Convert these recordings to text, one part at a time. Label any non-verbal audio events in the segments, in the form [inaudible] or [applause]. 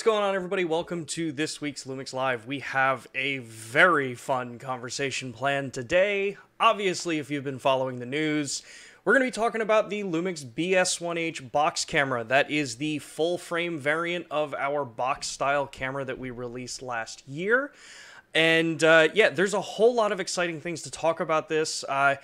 What's going on, everybody? Welcome to this week's Lumix Live. We have a very fun conversation planned today. Obviously, if you've been following the news, we're going to be talking about the Lumix BS1H box camera. That is the full frame variant of our box style camera that we released last year. And uh, yeah, there's a whole lot of exciting things to talk about this. Uh,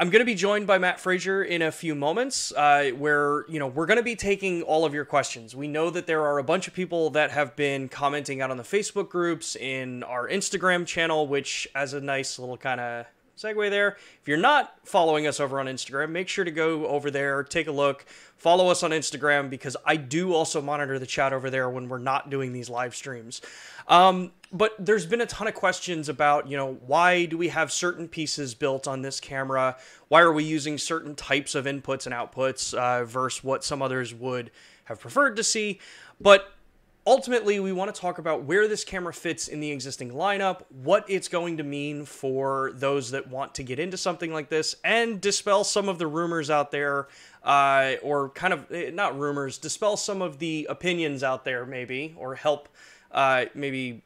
I'm going to be joined by Matt Frazer in a few moments, uh, where you know we're going to be taking all of your questions. We know that there are a bunch of people that have been commenting out on the Facebook groups, in our Instagram channel, which, as a nice little kind of segue there, if you're not following us over on Instagram, make sure to go over there, take a look, follow us on Instagram because I do also monitor the chat over there when we're not doing these live streams. Um, but there's been a ton of questions about, you know, why do we have certain pieces built on this camera? Why are we using certain types of inputs and outputs uh, versus what some others would have preferred to see? But ultimately, we want to talk about where this camera fits in the existing lineup, what it's going to mean for those that want to get into something like this, and dispel some of the rumors out there, uh, or kind of eh, not rumors, dispel some of the opinions out there, maybe, or help uh, maybe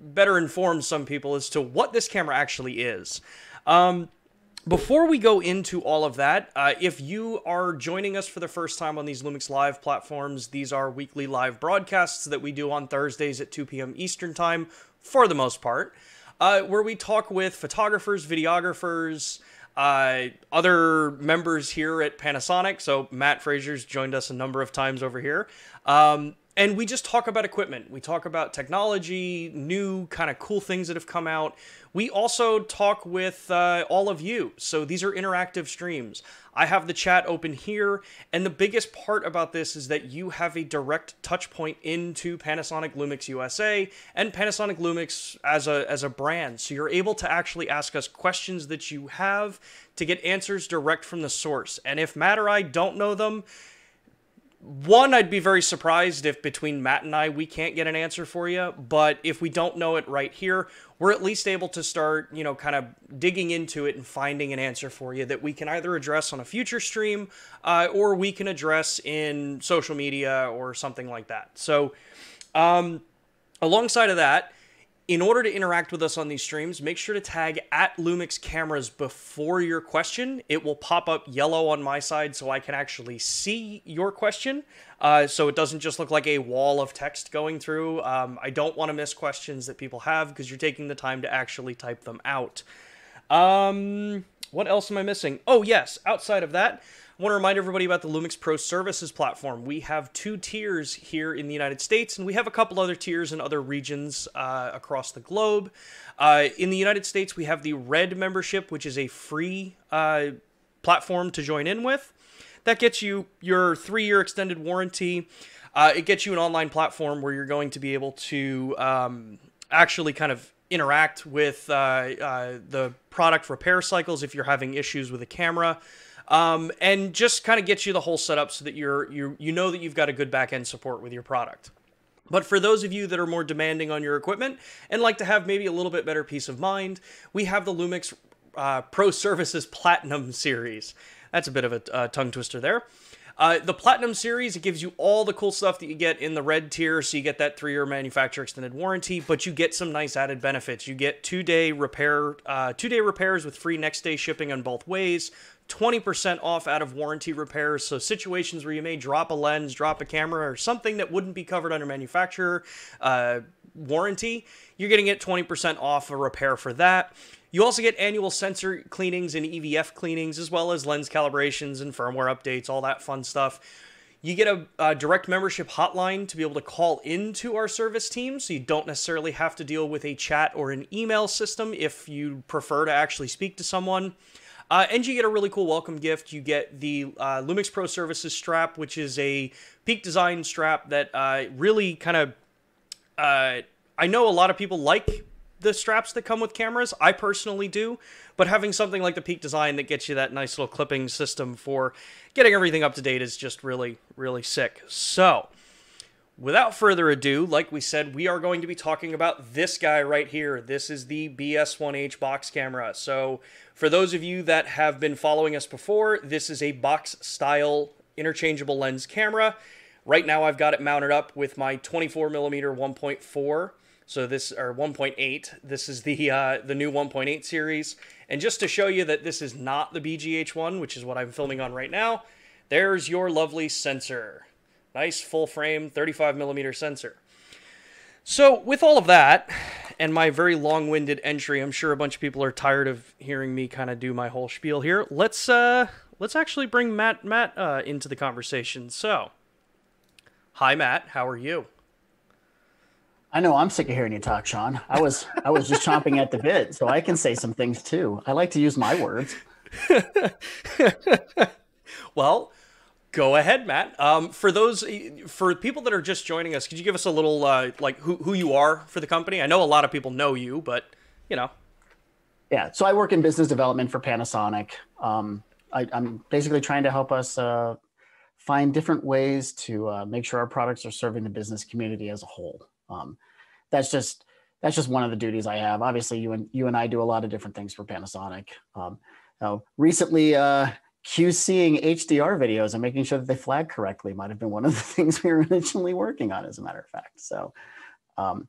better inform some people as to what this camera actually is. Um, before we go into all of that, uh, if you are joining us for the first time on these Lumix Live platforms, these are weekly live broadcasts that we do on Thursdays at 2 p.m. Eastern Time, for the most part, uh, where we talk with photographers, videographers, uh, other members here at Panasonic. So Matt Frazer's joined us a number of times over here. Um, and we just talk about equipment. We talk about technology, new kind of cool things that have come out. We also talk with uh, all of you. So these are interactive streams. I have the chat open here, and the biggest part about this is that you have a direct touch point into Panasonic Lumix USA and Panasonic Lumix as a as a brand. So you're able to actually ask us questions that you have to get answers direct from the source. And if Matt or I don't know them, one, I'd be very surprised if between Matt and I we can't get an answer for you. But if we don't know it right here, we're at least able to start, you know, kind of digging into it and finding an answer for you that we can either address on a future stream uh, or we can address in social media or something like that. So, um, alongside of that, in order to interact with us on these streams, make sure to tag at Lumix Cameras before your question. It will pop up yellow on my side so I can actually see your question. Uh, so it doesn't just look like a wall of text going through. Um, I don't want to miss questions that people have because you're taking the time to actually type them out. Um, what else am I missing? Oh, yes, outside of that, want to remind everybody about the Lumix Pro Services platform. We have two tiers here in the United States, and we have a couple other tiers in other regions uh, across the globe. Uh, in the United States, we have the Red membership, which is a free uh, platform to join in with. That gets you your three year extended warranty. Uh, it gets you an online platform where you're going to be able to um, actually kind of interact with uh, uh, the product repair cycles if you're having issues with a camera um, and just kind of get you the whole setup so that you're you you know that you've got a good back end support with your product. But for those of you that are more demanding on your equipment and like to have maybe a little bit better peace of mind, we have the Lumix uh, Pro Services Platinum series. That's a bit of a uh, tongue twister there. Uh, the Platinum series, it gives you all the cool stuff that you get in the red tier. So you get that three year manufacturer extended warranty, but you get some nice added benefits. You get two day repair, uh, two day repairs with free next day shipping on both ways. 20% off out of warranty repairs. So, situations where you may drop a lens, drop a camera, or something that wouldn't be covered under manufacturer uh, warranty, you're getting it 20% off a repair for that. You also get annual sensor cleanings and EVF cleanings, as well as lens calibrations and firmware updates, all that fun stuff. You get a, a, direct membership hotline to be able to call into our service team, so you don't necessarily have to deal with a chat or an email system if you prefer to actually speak to someone. Uh, and you get a really cool welcome gift. You get the uh, Lumix Pro Services strap, which is a Peak Design strap that uh, really kind of. Uh, I know a lot of people like the straps that come with cameras. I personally do, but having something like the Peak Design that gets you that nice little clipping system for getting everything up to date is just really, really sick. So, without further ado, like we said, we are going to be talking about this guy right here. This is the BS1H box camera. So, for those of you that have been following us before, this is a box style interchangeable lens camera. Right now, I've got it mounted up with my 24 millimeter 1.4. So this or 1.8. This is the uh, the new 1.8 series. And just to show you that this is not the BGH1, which is what I'm filming on right now, there's your lovely sensor. Nice full frame 35 millimeter sensor. So with all of that, and my very long-winded entry, I'm sure a bunch of people are tired of hearing me kind of do my whole spiel here. Let's uh, let's actually bring Matt Matt uh, into the conversation. So, hi Matt, how are you? I know I'm sick of hearing you talk, Sean. I was I was just chomping at the bit, so I can say some things too. I like to use my words. [laughs] well, Go ahead, Matt. Um, for those for people that are just joining us, could you give us a little uh, like who who you are for the company? I know a lot of people know you, but you know. Yeah, so I work in business development for Panasonic. Um, I, am basically trying to help us uh, find different ways to uh, make sure our products are serving the business community as a whole. Um, that's just that's just one of the duties I have. Obviously, you and you and I do a lot of different things for Panasonic. Um, recently, uh, QCing HDR videos and making sure that they flag correctly might have been one of the [laughs] things we were originally working on, as a matter of fact. So, um,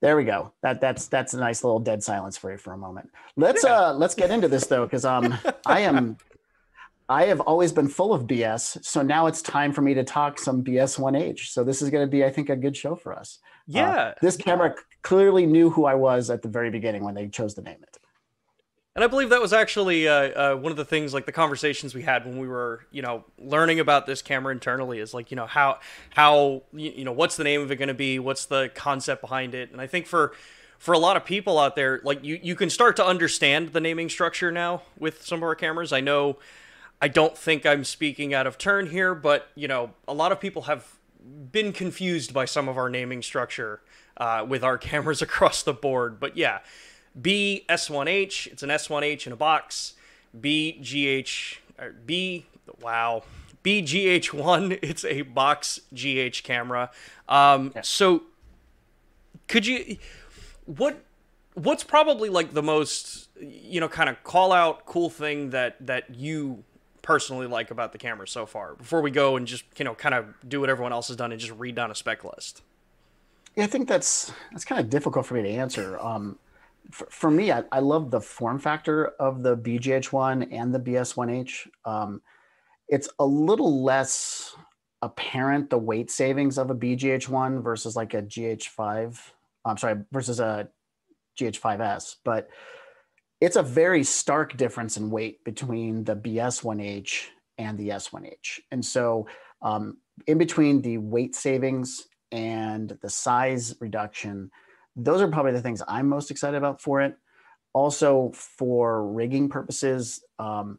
there we go. That that's that's a nice little dead silence for you for a moment. Let's yeah. uh let's get into this though, because um I am [laughs] I have always been full of BS. So now it's time for me to talk some BS 1H. So this is going to be, I think, a good show for us. Uh, yeah. Uh, this camera clearly knew who I was at the very beginning when they chose to name it. And I believe that was actually uh, uh, one of the things, like the conversations we had when we were, you know, learning about this camera internally is like, you know, how, how, you know, what's the name of it going to be? What's the concept behind it? And I think for, for a lot of people out there, like you, you can start to understand the naming structure now with some of our cameras. I know, I don't think I'm speaking out of turn here, but you know, a lot of people have been confused by some of our naming structure uh, with our [laughs] cameras across the board. But yeah B S1H, it's an S1H in a box. BGH, B, wow. BGH1, [laughs] it's a box GH camera. Um, yeah. So, could you, what, what's probably like the most, you know, kind of call out cool thing that that you personally like about the camera so far? Before we go and just you know kind of do what everyone else has done and just read down a spec list. Yeah, I think that's that's kind of difficult for me to answer. Um, for, for me, I, I, love the form factor of the BGH1 and the BS1H. Um, it's a little less apparent the weight savings of a BGH1 versus like a GH5. I'm sorry, versus a GH5S, but it's a very stark difference in weight between the BS1H and the S1H. And so, um, in between the weight savings and the size reduction, those are probably the things I'm most excited about for it. Also, for rigging purposes, um,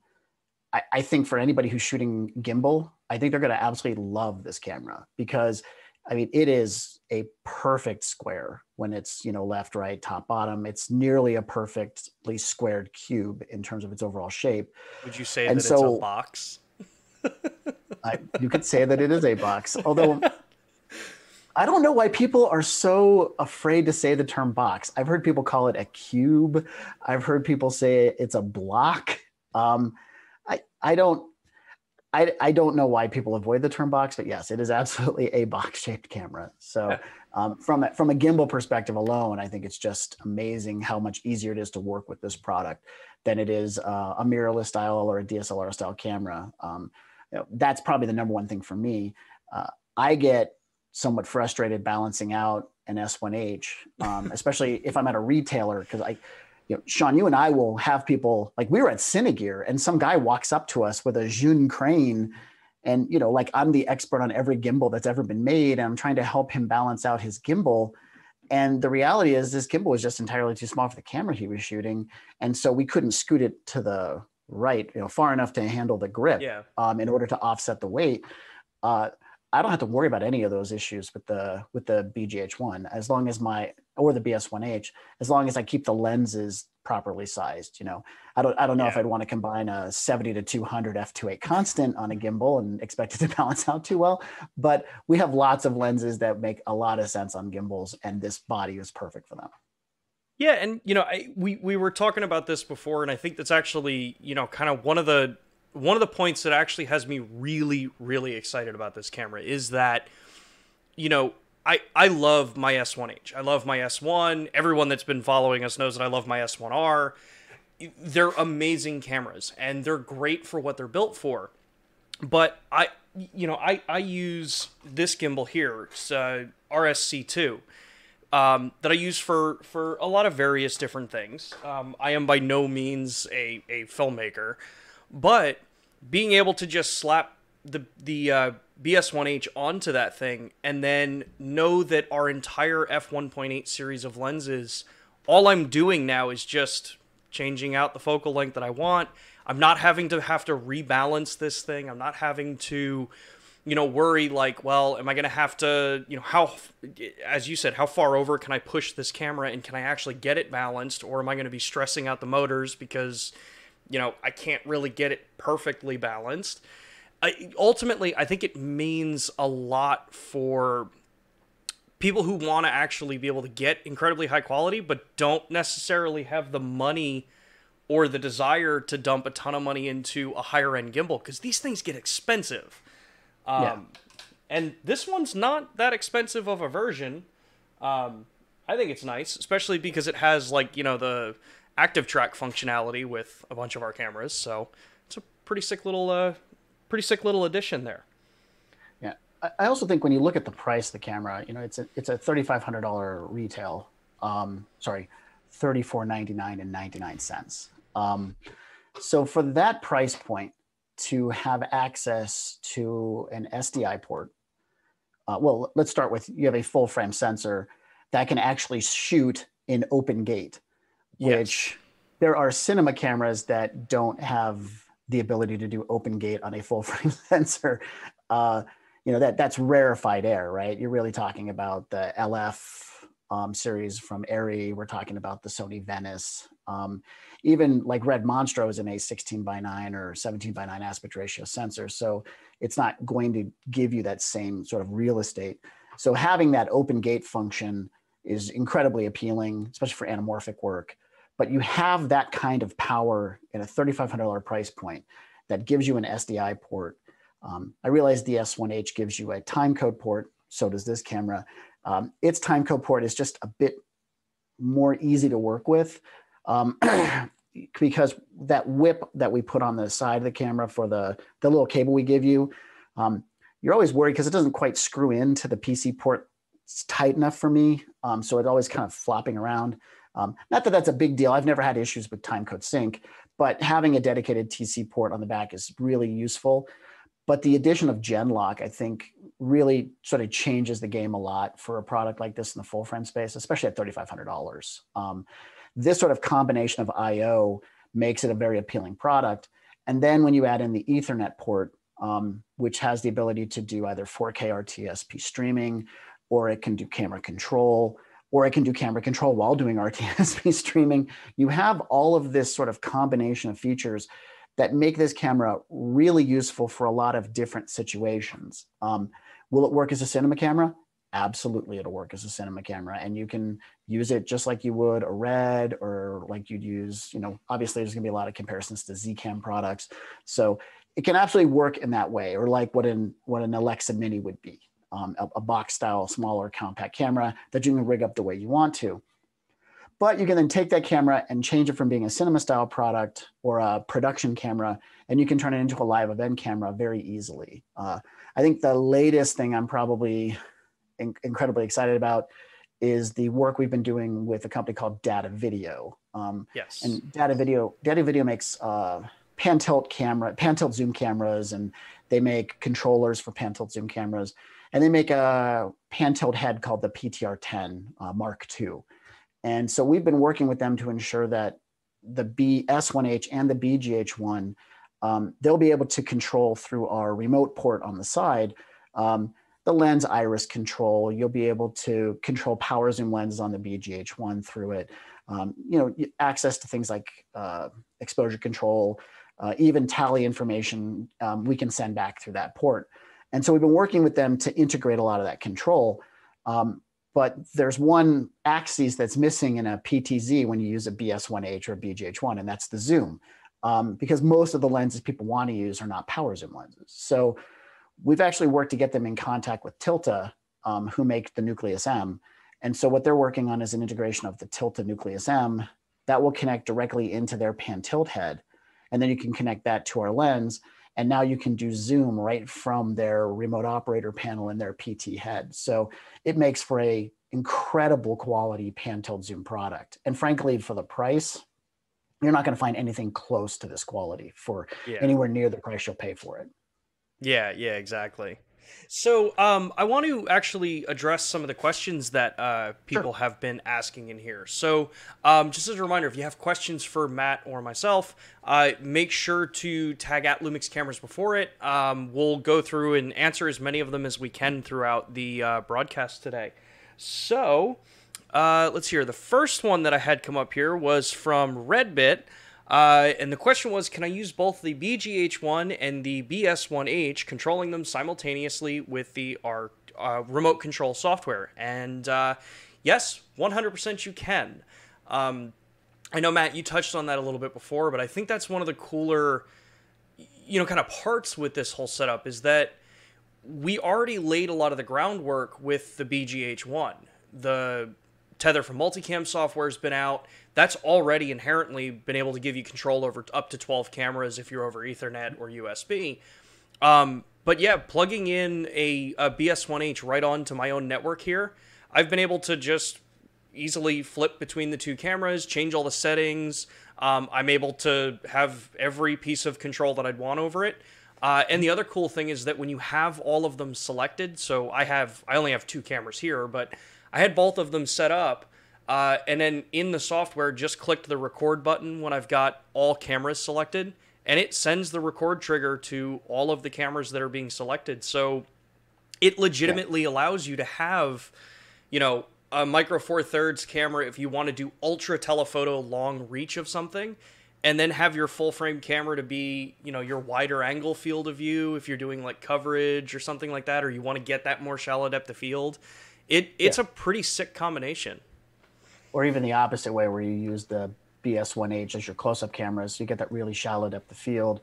I, I, think for anybody who's shooting gimbal, I think they're going to absolutely love this camera because, I mean, it is a perfect square when it's you know left, right, top, bottom. It's nearly a perfectly squared cube in terms of its overall shape. Would you say and that so, it's a box? [laughs] I, you could say that it is a box, although [laughs] I don't know why people are so afraid to say the term box. I've heard people call it a cube. I've heard people say it's a block. Um, I I don't I, I don't know why people avoid the term box, but yes, it is absolutely a box shaped camera. So um, from a, from a gimbal perspective alone, I think it's just amazing how much easier it is to work with this product than it is uh, a mirrorless style or a DSLR style camera. Um, you know, that's probably the number one thing for me. Uh, I get somewhat frustrated balancing out an S1H, um, [laughs] especially if I'm at a retailer because I, you know, Sean, you and I will have people like we were at Cinegear and some guy walks up to us with a Zhiyun crane, and you know, like I'm the expert on every gimbal that's ever been made, and I'm trying to help him balance out his gimbal. And the reality is, this gimbal was just entirely too small for the camera he was shooting, and so we couldn't scoot it to the right, you know, far enough to handle the grip, yeah. um, in order to offset the weight. Uh, I don't have to worry about any of those issues with the with the BGH1 as long as my or the BS1H as long as I keep the lenses properly sized. You know, I don't I don't know yeah. if I'd want to combine a 70 to 200 f2.8 constant on a gimbal and expect it to [laughs] balance out too well. But we have lots of lenses that make a lot of sense on gimbals, and this body is perfect for them. Yeah, and you know, I, we we were talking about this before, and I think that's actually you know kind of one of the one of the points that actually has me really, really excited about this camera is that, you know, I, I love my S1H. I love my S1. Everyone that's been following us knows that I love my S1R. They're amazing cameras and they're great for what they're built for. But I, you know, I, I use this gimbal here, it's uh, RSC2, um, that I use for, for a lot of various different things. Um, I am by no means a, a filmmaker, but being able to just slap the the uh, BS1H onto that thing and then know that our entire f1.8 series of lenses, all I'm doing now is just changing out the focal length that I want. I'm not having to have to rebalance this thing. I'm not having to, you know, worry like, well, am I going to have to, you know, how, as you said, how far over can I push this camera and can I actually get it balanced or am I going to be stressing out the motors because, you know, I can't really get it perfectly balanced. I, ultimately, I think it means a lot for people who want to actually be able to get incredibly high quality, but don't necessarily have the money or the desire to dump a ton of money into a higher end gimbal because these things get expensive. Um, yeah. And this one's not that expensive of a version. Um, I think it's nice, especially because it has like you know the active track functionality with a bunch of our cameras. So it's a pretty sick little, uh, pretty sick little addition there. Yeah, I also think when you look at the price of the camera, you know, it's a it's a thirty five hundred dollar retail. Um, sorry, thirty four ninety nine and ninety nine cents. Um, so for that price point, to have access to an SDI port, uh, well, let's start with you have a full frame sensor that can actually shoot in open gate, which there are cinema cameras that don't have the ability to do open gate on a full [laughs] frame sensor. Uh, you know that that's rarefied air, right? You're really talking about the LF um, series from Arri. We're talking about the Sony Venice. Um, even like Red Monstro is in a 16 by 9 or 17 by 9 aspect ratio sensor. So it's not going to give you that same sort of real estate. So having that open gate function is incredibly appealing, especially for anamorphic work. But you have that kind of power in a $3,500 price point that gives you an SDI port. Um, I realize the S1H gives you a timecode port. So does this camera. Um, its timecode port is just a bit more easy to work with um, [clears throat] because that whip that we put on the side of the camera for the, the little cable we give you, um, you're always worried because it doesn't quite screw into the PC port it's tight enough for me. Um, so it's always kind of flopping around. Um, not that that's a big deal. I've never had issues with timecode sync, but having a dedicated TC port on the back is really useful. But the addition of Genlock, I think, really sort of changes the game a lot for a product like this in the full frame space, especially at $3,500. Um, this sort of combination of I/O makes it a very appealing product. And then when you add in the Ethernet port, um, which has the ability to do either 4K RTSP streaming, or it can do camera control, or it can do camera control while doing [laughs] RTSP streaming. You have all of this sort of combination of features that make this camera really useful for a lot of different situations. Um, will it work as a cinema camera? absolutely it'll work as a cinema camera and you can use it just like you would a red or like you'd use you know obviously there's going to be a lot of comparisons to zcam products so it can absolutely work in that way or like what an what an alexa mini would be um, a, a box style smaller compact camera that you can rig up the way you want to but you can then take that camera and change it from being a cinema style product or a production camera and you can turn it into a live event camera very easily uh, i think the latest thing i'm probably in- incredibly excited about is the work we've been doing with a company called Datavideo. Um, yes. And Datavideo, Data Video makes uh, pan tilt camera, pan tilt zoom cameras, and they make controllers for pan tilt zoom cameras, and they make a pan tilt head called the PTR10 uh, Mark II. And so we've been working with them to ensure that the BS1H and the BGH1, um, they'll be able to control through our remote port on the side. Um, the lens iris control. You'll be able to control power zoom lenses on the BGH1 through it. Um, you know, access to things like uh, exposure control, uh, even tally information um, we can send back through that port. And so we've been working with them to integrate a lot of that control. Um, but there's one axis that's missing in a PTZ when you use a BS1H or a BGH1, and that's the zoom. um, because most of the lenses people want to use are not power zoom lenses. So we've actually worked to get them in contact with Tilta, um, who make the Nucleus M. And so what they're working on is an integration of the Tilta Nucleus M that will connect directly into their pan tilt head. And then you can connect that to our lens. And now you can do zoom right from their remote operator panel in their PT head. So it makes for a incredible quality pan tilt zoom product. And frankly, for the price, you're not going to find anything close to this quality for yeah. anywhere near the price you'll pay for it. Yeah, yeah, exactly. So, um, I want to actually address some of the questions that uh, people sure. have been asking in here. So, um, just as a reminder, if you have questions for Matt or myself, uh, make sure to tag at Lumix Cameras before it. Um, we'll go through and answer as many of them as we can throughout the uh, broadcast today. So, uh, let's hear. The first one that I had come up here was from Redbit. Uh, and the question was, can I use both the BGH1 and the BS1H, controlling them simultaneously with the our uh, remote control software? And uh, yes, 100% you can. Um, I know Matt, you touched on that a little bit before, but I think that's one of the cooler, you know, kind of parts with this whole setup is that we already laid a lot of the groundwork with the BGH1. The tether from multicam software has been out that's already inherently been able to give you control over up to 12 cameras if you're over Ethernet or USB. Um, but yeah, plugging in a, a BS1H right onto my own network here, I've been able to just easily flip between the two cameras, change all the settings. Um, I'm able to have every piece of control that I'd want over it. Uh, and the other cool thing is that when you have all of them selected, so I have I only have two cameras here, but I had both of them set up uh, and then in the software, just clicked the record button when I've got all cameras selected, and it sends the record trigger to all of the cameras that are being selected. So it legitimately yeah. allows you to have, you know, a micro four thirds camera if you want to do ultra telephoto long reach of something, and then have your full frame camera to be, you know, your wider angle field of view if you're doing like coverage or something like that, or you want to get that more shallow depth of field. It it's yeah. a pretty sick combination or even the opposite way where you use the BS1H as your close-up cameras, so you get that really shallow depth of field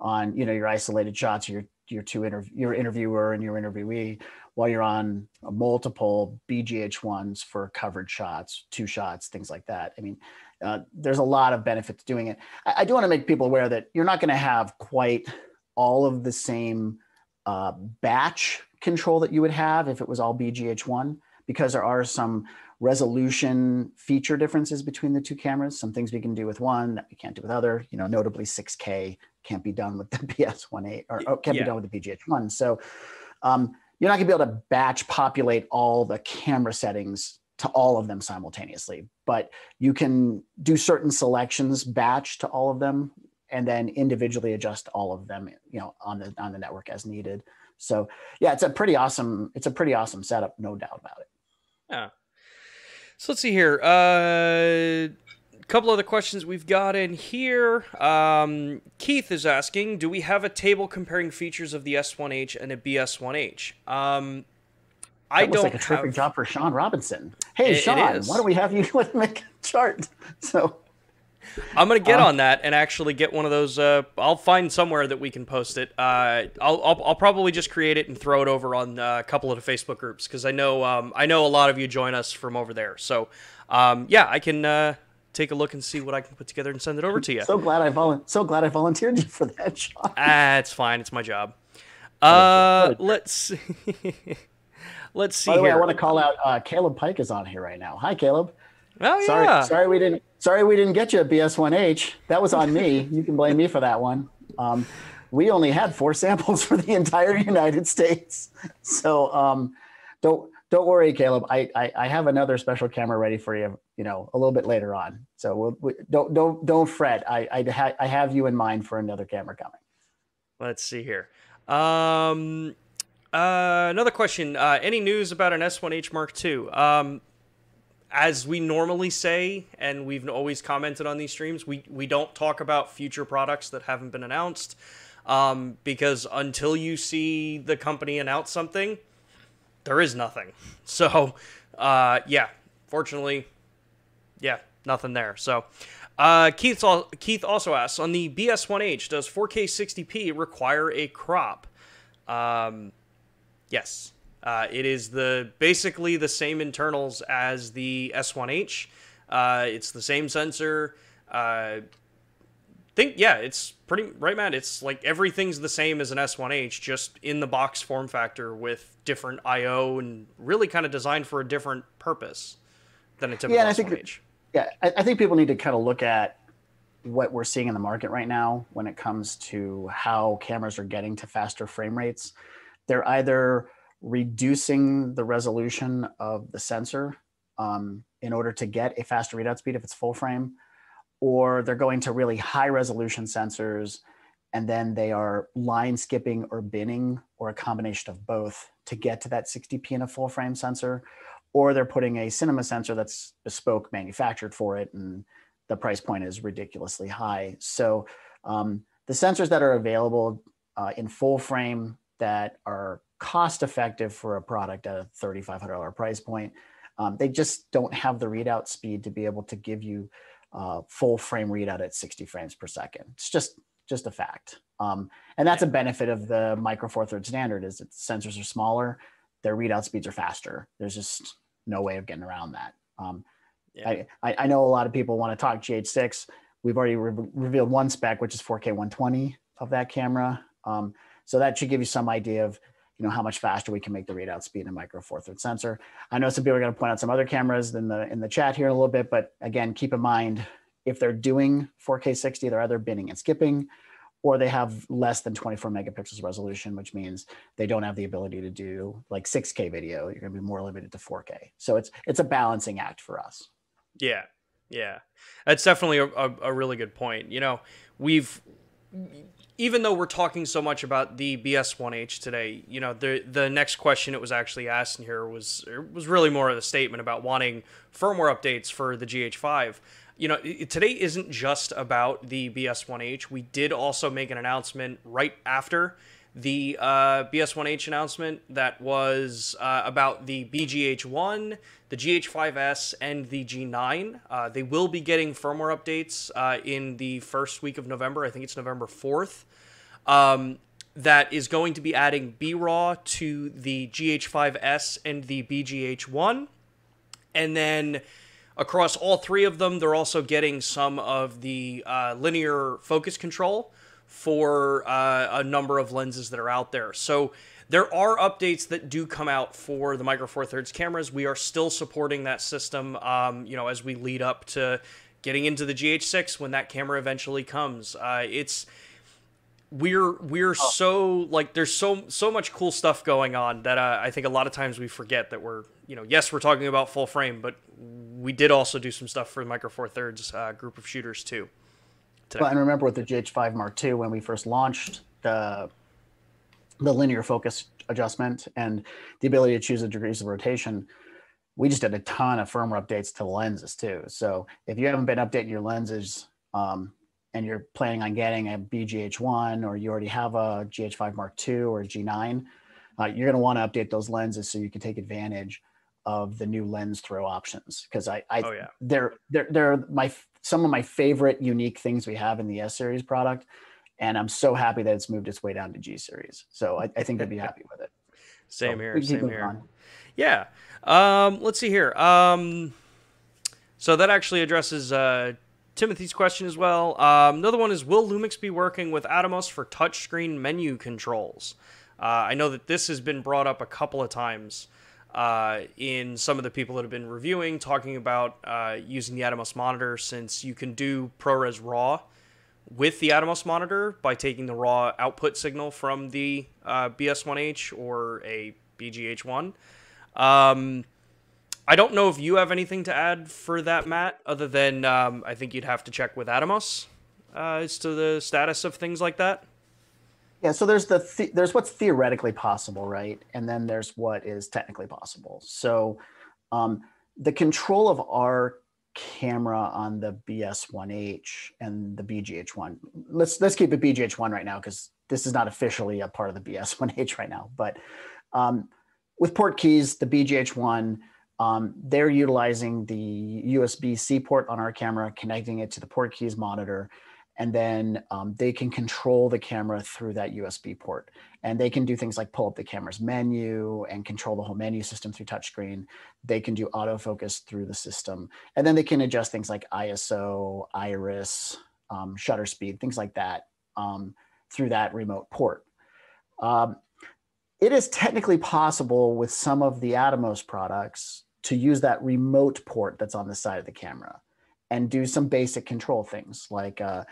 on you know your isolated shots, your your two interv- your interviewer and your interviewee, while you're on multiple BGH ones for covered shots, two shots, things like that. I mean, uh, there's a lot of benefit to doing it. I, I do want to make people aware that you're not going to have quite all of the same uh, batch control that you would have if it was all BGH1 because there are some resolution feature differences between the two cameras. Some things we can do with one that we can't do with other. You know, notably 6K can't be done with the [laughs] BS1H or, or can't yeah. be done with the BGH1. So um, you're not gonna be able to batch populate all the camera settings to all of them simultaneously, but you can do certain selections batch to all of them and then individually adjust all of them, you know, on the on the network as needed. So yeah, it's a pretty awesome, it's a pretty awesome setup, no doubt about it. Yeah. So let's see here. A uh, couple other questions we've got in here. Um, Keith is asking, do we have a table comparing features of the S1H and a BS1H? Um, I don't like a terrific have... job for Sean Robinson. Hey, it, Sean, it why don't we have you [laughs] make a chart? So I'm gonna get uh, on that and actually get one of those. Uh, I'll find somewhere that we can post it. Uh, I'll, I'll, I'll probably just create it and throw it over on uh, a couple of the Facebook groups because I know um, I know a lot of you join us from over there. So um, yeah, I can uh, take a look and see what I can put together and send it over to you. So glad I vol- so glad I volunteered you for that, [laughs] job. Ah, it's fine. It's my job. Uh, let's see. [laughs] let's see. By the here. way, I want to call out Caleb Pike is on here right now. Hi, Caleb. Oh yeah. Sorry, sorry we didn't. Sorry we didn't get you a BS1H. That was on me. you can blame me for that one. Um, we only had four samples for the entire United States, so um, don't don't worry, Caleb. I, I, I have another special camera ready for you. You know, a little bit later on. So we'll, we, don't don't don't fret. I I, ha- I have you in mind for another camera coming. Let's see here. Um, uh, another question. Uh, any news about an S1H Mark II? Um, as we normally say, and we've always commented on these streams, we, we don't talk about future products that haven't been announced um, because until you see the company announce something, there is nothing. [laughs] So, uh, yeah, fortunately, yeah, nothing there. So, uh, Keith, Keith also asks on the BS1H, does 4K 60p require a crop? Um, yes. Uh, it is the basically the same internals as the S1H. Uh, it's the same sensor. Uh, think yeah, it's pretty right, Matt. It's like everything's the same as an S1H, just in the box form factor with different I/O and really kind of designed for a different purpose than a typical yeah, S1H. I think, yeah, I, I think people need to kind of look at what we're seeing in the market right now when it comes to how cameras are getting to faster frame rates. They're either reducing the resolution of the sensor um, in order to get a faster readout speed if it's full frame, or they're going to really high resolution sensors and then they are line skipping or binning or a combination of both to get to that 60p in a full frame sensor or they're putting a cinema sensor that's bespoke manufactured for it and the price point is ridiculously high. So um, the sensors that are available uh, in full frame that are cost effective for a product at a $3500 price point um, they just don't have the readout speed to be able to give you uh, full frame readout at 60 frames per second. It's just just a fact. Um, and that's a benefit of the micro four thirds standard is that sensors are smaller, their readout speeds are faster. There's just no way of getting around that. Um, yeah. I, I know a lot of people want to talk GH6. We've already re- revealed one spec, which is 4K 120 of that camera. Um, so that should give you some idea of you know how much faster we can make the readout speed in a micro four thirds sensor. I know some people are going to point out some other cameras in the in the chat here in a little bit, but again, keep in mind if they're doing 4K 60, they're either binning and skipping, or they have less than 24 megapixels resolution, which means they don't have the ability to do like 6K video. You're going to be more limited to 4K. So it's it's a balancing act for us. Yeah, yeah, that's definitely a, a, a really good point. You know, we've even though we're talking so much about the BS1H today, you know, the the next question it was actually asked in here was it was really more of a statement about wanting firmware updates for the GH5. You know, today isn't just about the BS1H. We did also make an announcement right after the uh, BS1H announcement that was uh, about the BGH1, the GH5S, and the G9. Uh, they will be getting firmware updates uh, in the first week of November. I think it's November 4th. Um, that is going to be adding BRAW to the GH5S and the BGH1. And then across all three of them, they're also getting some of the uh, linear focus control for uh, a number of lenses that are out there. So there are updates that do come out for the Micro Four Thirds cameras. We are still supporting that system, um, you know, as we lead up to getting into the GH6 when that camera eventually comes. Uh, it's we're we're oh. so like there's so so much cool stuff going on that uh, I think a lot of times we forget that we're you know yes we're talking about full frame but we did also do some stuff for the Micro Four Thirds uh, group of shooters too. Today. Well, and remember with the GH5 Mark II when we first launched the the linear focus adjustment and the ability to choose the degrees of rotation, we just did a ton of firmware updates to lenses too. So if you haven't been updating your lenses um, and you're planning on getting a BGH1 or you already have a GH5 Mark II or a G9, uh, you're going to want to update those lenses so you can take advantage of the new lens throw options because I, I oh, yeah. they're they're they're my some of my favorite unique things we have in the S series product, and I'm so happy that it's moved its way down to G series. So I, I think they'd be happy with it. [laughs] Same so here. Same here. On. Yeah. Um, let's see here. Um, so that actually addresses uh, Timothy's question as well. Um, another one is Will Lumix be working with Atomos for touchscreen menu controls? Uh, I know that this has been brought up a couple of times uh, in some of the people that have been reviewing, talking about uh, using the Atomos monitor since you can do ProRes RAW with the Atomos monitor by taking the raw output signal from the uh, BS1H or a BGH1. Um, I don't know if you have anything to add for that, Matt, other than um, I think you'd have to check with Atomos uh, as to the status of things like that. Yeah, so there's the, the there's what's theoretically possible, right, and then there's what is technically possible. So um, the control of our camera on the BS1H and the BGH1. Let's let's keep it BGH1 right now because this is not officially a part of the BS1H right now. But um, with Portkeys, the BGH1 Um, they're utilizing the USB C port on our camera, connecting it to the Portkeys monitor, and then um, they can control the camera through that USB port. And they can do things like pull up the camera's menu and control the whole menu system through touchscreen. They can do autofocus through the system. And then they can adjust things like ISO, iris, um, shutter speed, things like that um, through that remote port. Um, it is technically possible with some of the Atomos products to use that remote port that's on the side of the camera and do some basic control things like uh,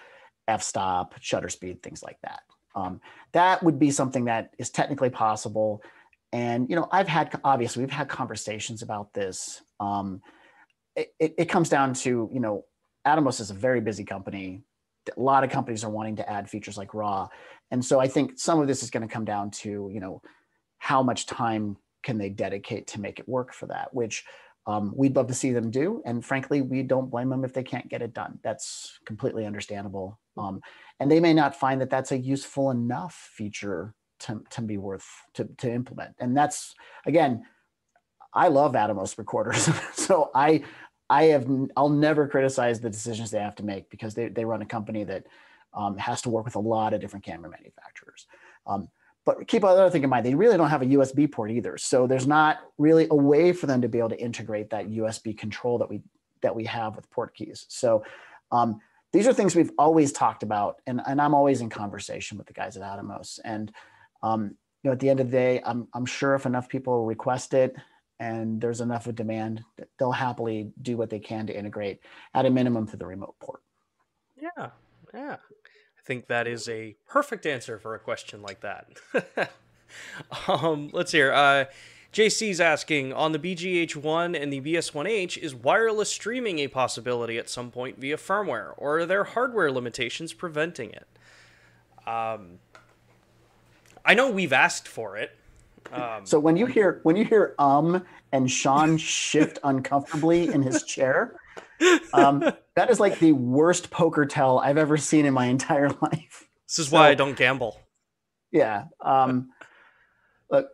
f-stop, shutter speed, things like that. Um, that would be something that is technically possible. And you know, I've had obviously we've had conversations about this. Um, it, it, it comes down to you know, Atomos is a very busy company. A lot of companies are wanting to add features like RAW, and so I think some of this is going to come down to you know, how much time can they dedicate to make it work for that, which um, we'd love to see them do. And frankly, we don't blame them if they can't get it done. That's completely understandable. Um, and they may not find that that's a useful enough feature to, to be worth to, to implement. And that's, again, I love Atomos recorders. [laughs] so I, I have, I'll never criticize the decisions they have to make because they, they run a company that um, has to work with a lot of different camera manufacturers. But keep another thing in mind, they really don't have a USB port either. So there's not really a way for them to be able to integrate that USB control that we that we have with Portkeys. So um, these are things we've always talked about, and, and I'm always in conversation with the guys at Atomos. And um, you know, at the end of the day, I'm I'm sure if enough people request it and there's enough of demand, they'll happily do what they can to integrate at a minimum to the remote port. Yeah, yeah. I think that is a perfect answer for a question like that. [laughs] um, let's hear. Uh, JC's asking on the BGH1 and the BS1H, is wireless streaming a possibility at some point via firmware, or are there hardware limitations preventing it? Um, I know we've asked for it. Um, so when you hear when you hear um and Sean shift uncomfortably in his chair, um, that is like the worst poker tell I've ever seen in my entire [laughs] life. This is so, why I don't gamble. Yeah. Um, look,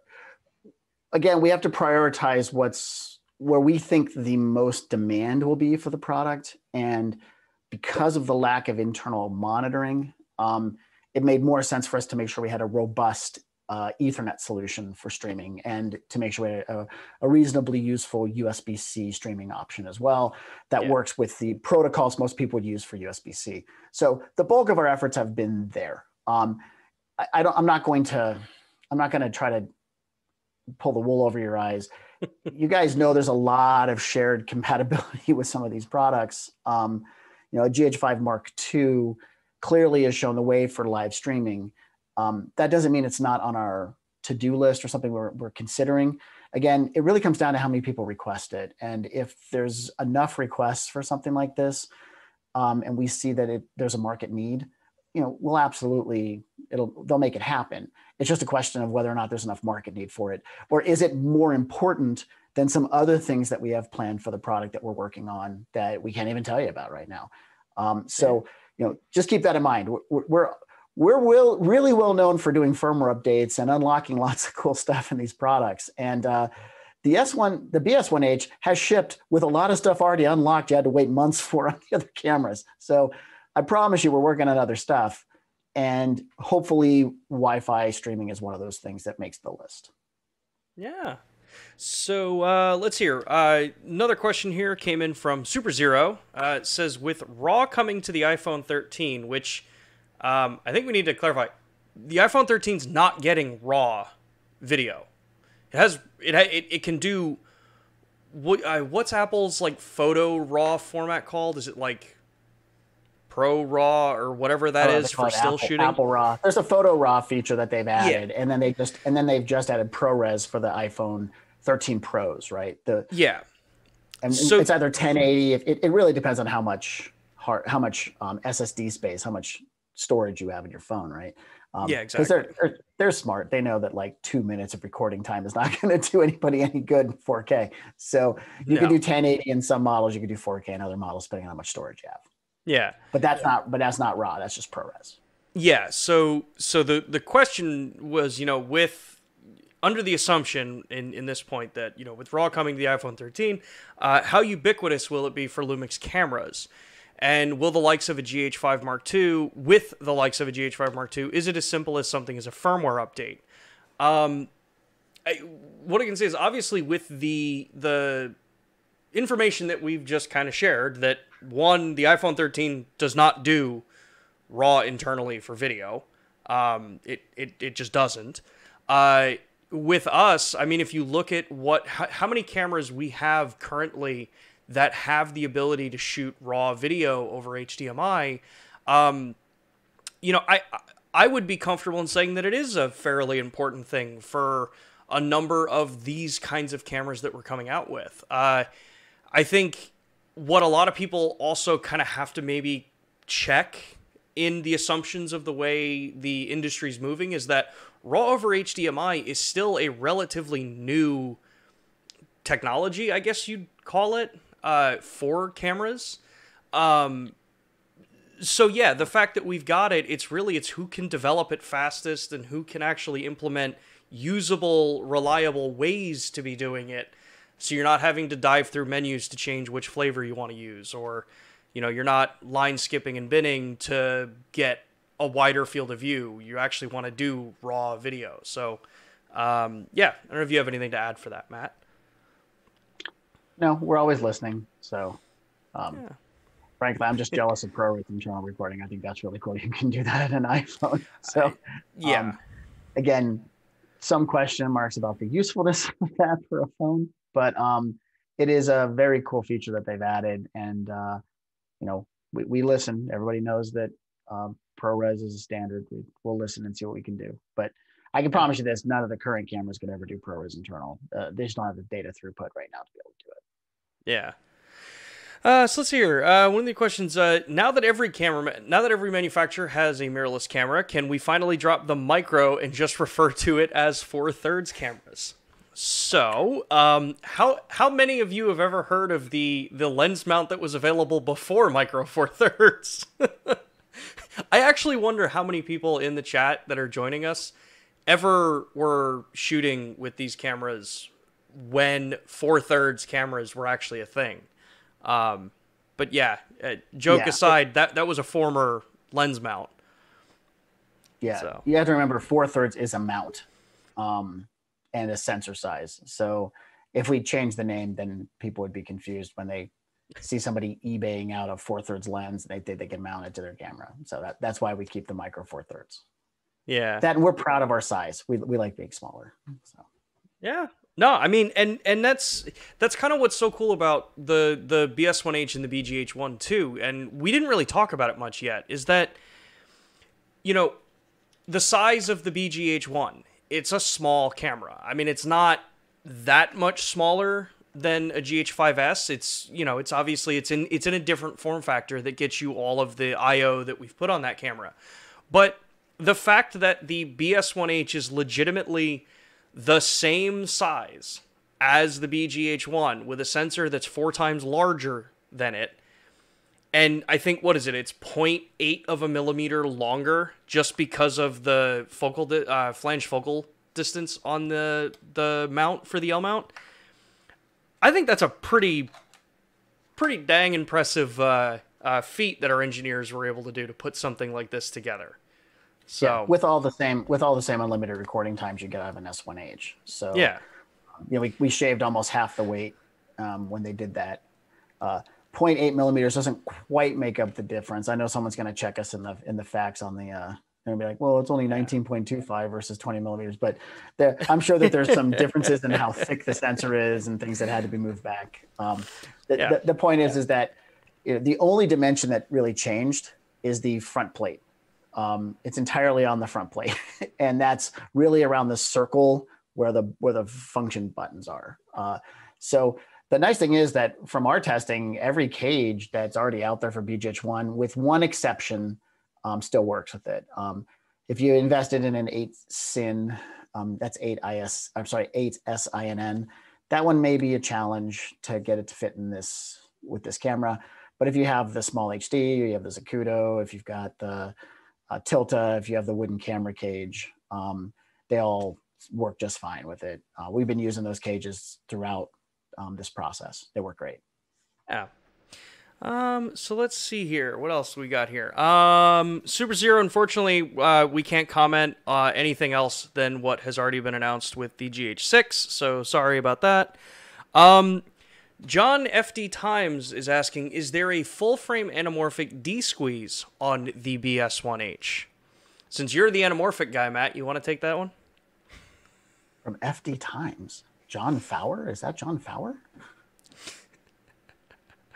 again, we have to prioritize what's where we think the most demand will be for the product, and because of the lack of internal monitoring, um, it made more sense for us to make sure we had a robust uh, Ethernet solution for streaming and to make sure we a, a reasonably useful USB C streaming option as well that yeah. works with the protocols most people would use for USB C. So the bulk of our efforts have been there. Um, I, I don't, I'm not going to, I'm not going to try to pull the wool over your eyes. [laughs] you guys know there's a lot of shared compatibility [laughs] with some of these products. Um, you know, a GH5 Mark II clearly has shown the way for live streaming. Um, that doesn't mean it's not on our to-do list or something we're, we're considering. Again, it really comes down to how many people request it. And if there's enough requests for something like this, um, and we see that it, there's a market need, you know, we'll absolutely, it'll, they'll make it happen. It's just a question of whether or not there's enough market need for it. Or is it more important than some other things that we have planned for the product that we're working on that we can't even tell you about right now? Um, so, you know, just keep that in mind. We're, we're we're will, really well known for doing firmware updates and unlocking [laughs] lots of cool stuff in these products. And uh, the S1, the BS1H has shipped with a lot of stuff already unlocked. You had to wait months [laughs] for on the other cameras. So I promise you, we're working on other stuff. And hopefully, Wi Fi streaming is one of those things that makes the list. Yeah. So uh, let's hear. Uh, another question here came in from Super Zero. Uh, it says, with RAW coming to the iPhone 13, which um, I think we need to clarify. The iPhone 13 is not getting raw video. It has it it, it can do what uh, what's Apple's like photo raw format called? Is it like Pro Raw or whatever that oh, is for still Apple, shooting? Apple Raw. There's a photo raw feature that they've added, yeah. and then they just and then they've just added ProRes for the iPhone 13 Pros, right? The yeah, and so, it's either 1080. It, it really depends on how much hard, how much um, SSD space, how much storage you have in your phone, right? Um, yeah, exactly. Because they're, they're, they're smart. They know that like two minutes of recording time is not [laughs] going to do anybody any good in 4K. So you no. can do 1080 in some models. You can do 4K in other models, depending on how much storage you have. Yeah, but that's yeah. not. But that's not raw. That's just ProRes. Yeah. So so the the question was, you know, with under the assumption in, in this point that you know with raw coming to the iphone 13 uh, how ubiquitous will it be for lumix cameras and will the likes of a gh5 mark ii with the likes of a gh5 mark ii is it as simple as something as a firmware update? Um, I, what i can say is obviously with the the information that we've just kind of shared that one the iphone 13 does not do raw internally for video. Um, it, it, it just doesn't. Uh, with us, I mean, if you look at what how, how, many cameras we have currently that have the ability to shoot raw video over HDMI, um, you know, I I would be comfortable in saying that it is a fairly important thing for a number of these kinds of cameras that we're coming out with. Uh, I think what a lot of people also kind of have to maybe check in the assumptions of the way the industry's moving is that RAW over HDMI is still a relatively new technology, I guess you'd call it, uh, for cameras. Um, so yeah, the fact that we've got it, it's really it's who can develop it fastest and who can actually implement usable, reliable ways to be doing it. So you're not having to dive through menus to change which flavor you want to use, or you know, you're not line skipping and binning to get a wider field of view. You actually want to do raw video. So, um, yeah, I don't know if you have anything to add for that, Matt. No, we're always listening. So, um, yeah. frankly, I'm just [laughs] jealous of ProRes internal recording. I think that's really cool. You can do that on an [laughs] iPhone. So, I, yeah. Um, again, some question marks about the usefulness [laughs] of that for a phone, but um, it is a very cool feature that they've added. And, uh, you know, we, we listen. Everybody knows that um, ProRes is a standard. We, will listen and see what we can do. But I can promise you this: none of the current cameras could ever do ProRes internal. Uh, they just don't have the data throughput right now to be able to do it. Yeah. Uh, so let's here. Uh, one of the questions: uh, Now that every camera, now that every manufacturer has a mirrorless camera, can we finally drop the micro and just [laughs] refer to it as four thirds cameras? So, um, how how many of you have ever heard of the the lens mount that was available before micro four thirds? [laughs] I actually wonder how many people in the chat that are joining us ever were shooting with these cameras when four thirds cameras were actually a thing. Um, but yeah, uh, joke yeah. aside, that that was a former lens mount. Yeah, so. you have to remember four thirds is a mount, um, and a sensor size. So if we change the name, then people would be confused when they see somebody eBaying out a four thirds lens and they think they can mount it to their camera. So that, that's why we keep the micro four thirds. Yeah. That we're proud of our size. We, we like being smaller. So yeah. No, I mean, and and that's that's kind of what's so cool about the the BS1H and the BGH1 too. And we didn't really talk about it much yet. Is that you know the size of the BGH1? It's a small camera. I mean, it's not that much smaller than a GH5S. It's you know it's obviously it's in it's in a different form factor that gets you all of the I/O that we've put on that camera, but the fact that the BS1H is legitimately the same size as the BGH1 with a sensor that's four times larger than it. And I think what is it? It's 0.8 of a millimeter longer just because of the focal di- uh, flange focal distance on the the mount for the L mount. I think that's a pretty, pretty dang impressive uh, uh, feat that our engineers were able to do to put something like this together. So yeah, with all the same with all the same unlimited recording times you get out of an S1H. So yeah, you know, we, we shaved almost half the weight um, when they did that. Uh, 0.8 millimeters doesn't quite make up the difference. I know someone's going to check us in the in the facts on the uh, and be like, well, it's only 19.25 versus 20 millimeters. But there, I'm sure that there's some [laughs] differences in how thick the sensor is and things that had to be moved back. Um, the, yeah. the, the, point is, is that you know, the only dimension that really changed is the front plate. Um, it's entirely on the front plate, [laughs] and that's really around the circle where the where the function buttons are. Uh, so the nice thing is that from our testing, every cage that's already out there for BGH1, with one exception, um, still works with it. Um, if you invested in an eight sin, um, that's eight is, I'm sorry, eight SINN, that one may be a challenge to get it to fit in this with this camera. But if you have the SmallHD, you have the Zacuto, if you've got the uh, Tilta, if you have the wooden camera cage, um, they all work just fine with it. Uh, we've been using those cages throughout um, this process. They work great. Yeah. Um, so let's see here. What else we got here? Um, Super Zero, unfortunately, uh, we can't comment uh, anything else than what has already been announced with the GH6. So sorry about that. Um, John FD Times is asking Is there a full frame anamorphic D squeeze on the BS1H? Since you're the anamorphic guy, Matt, you want to take that one? From FD Times. John Fauer? Is that John Fauer?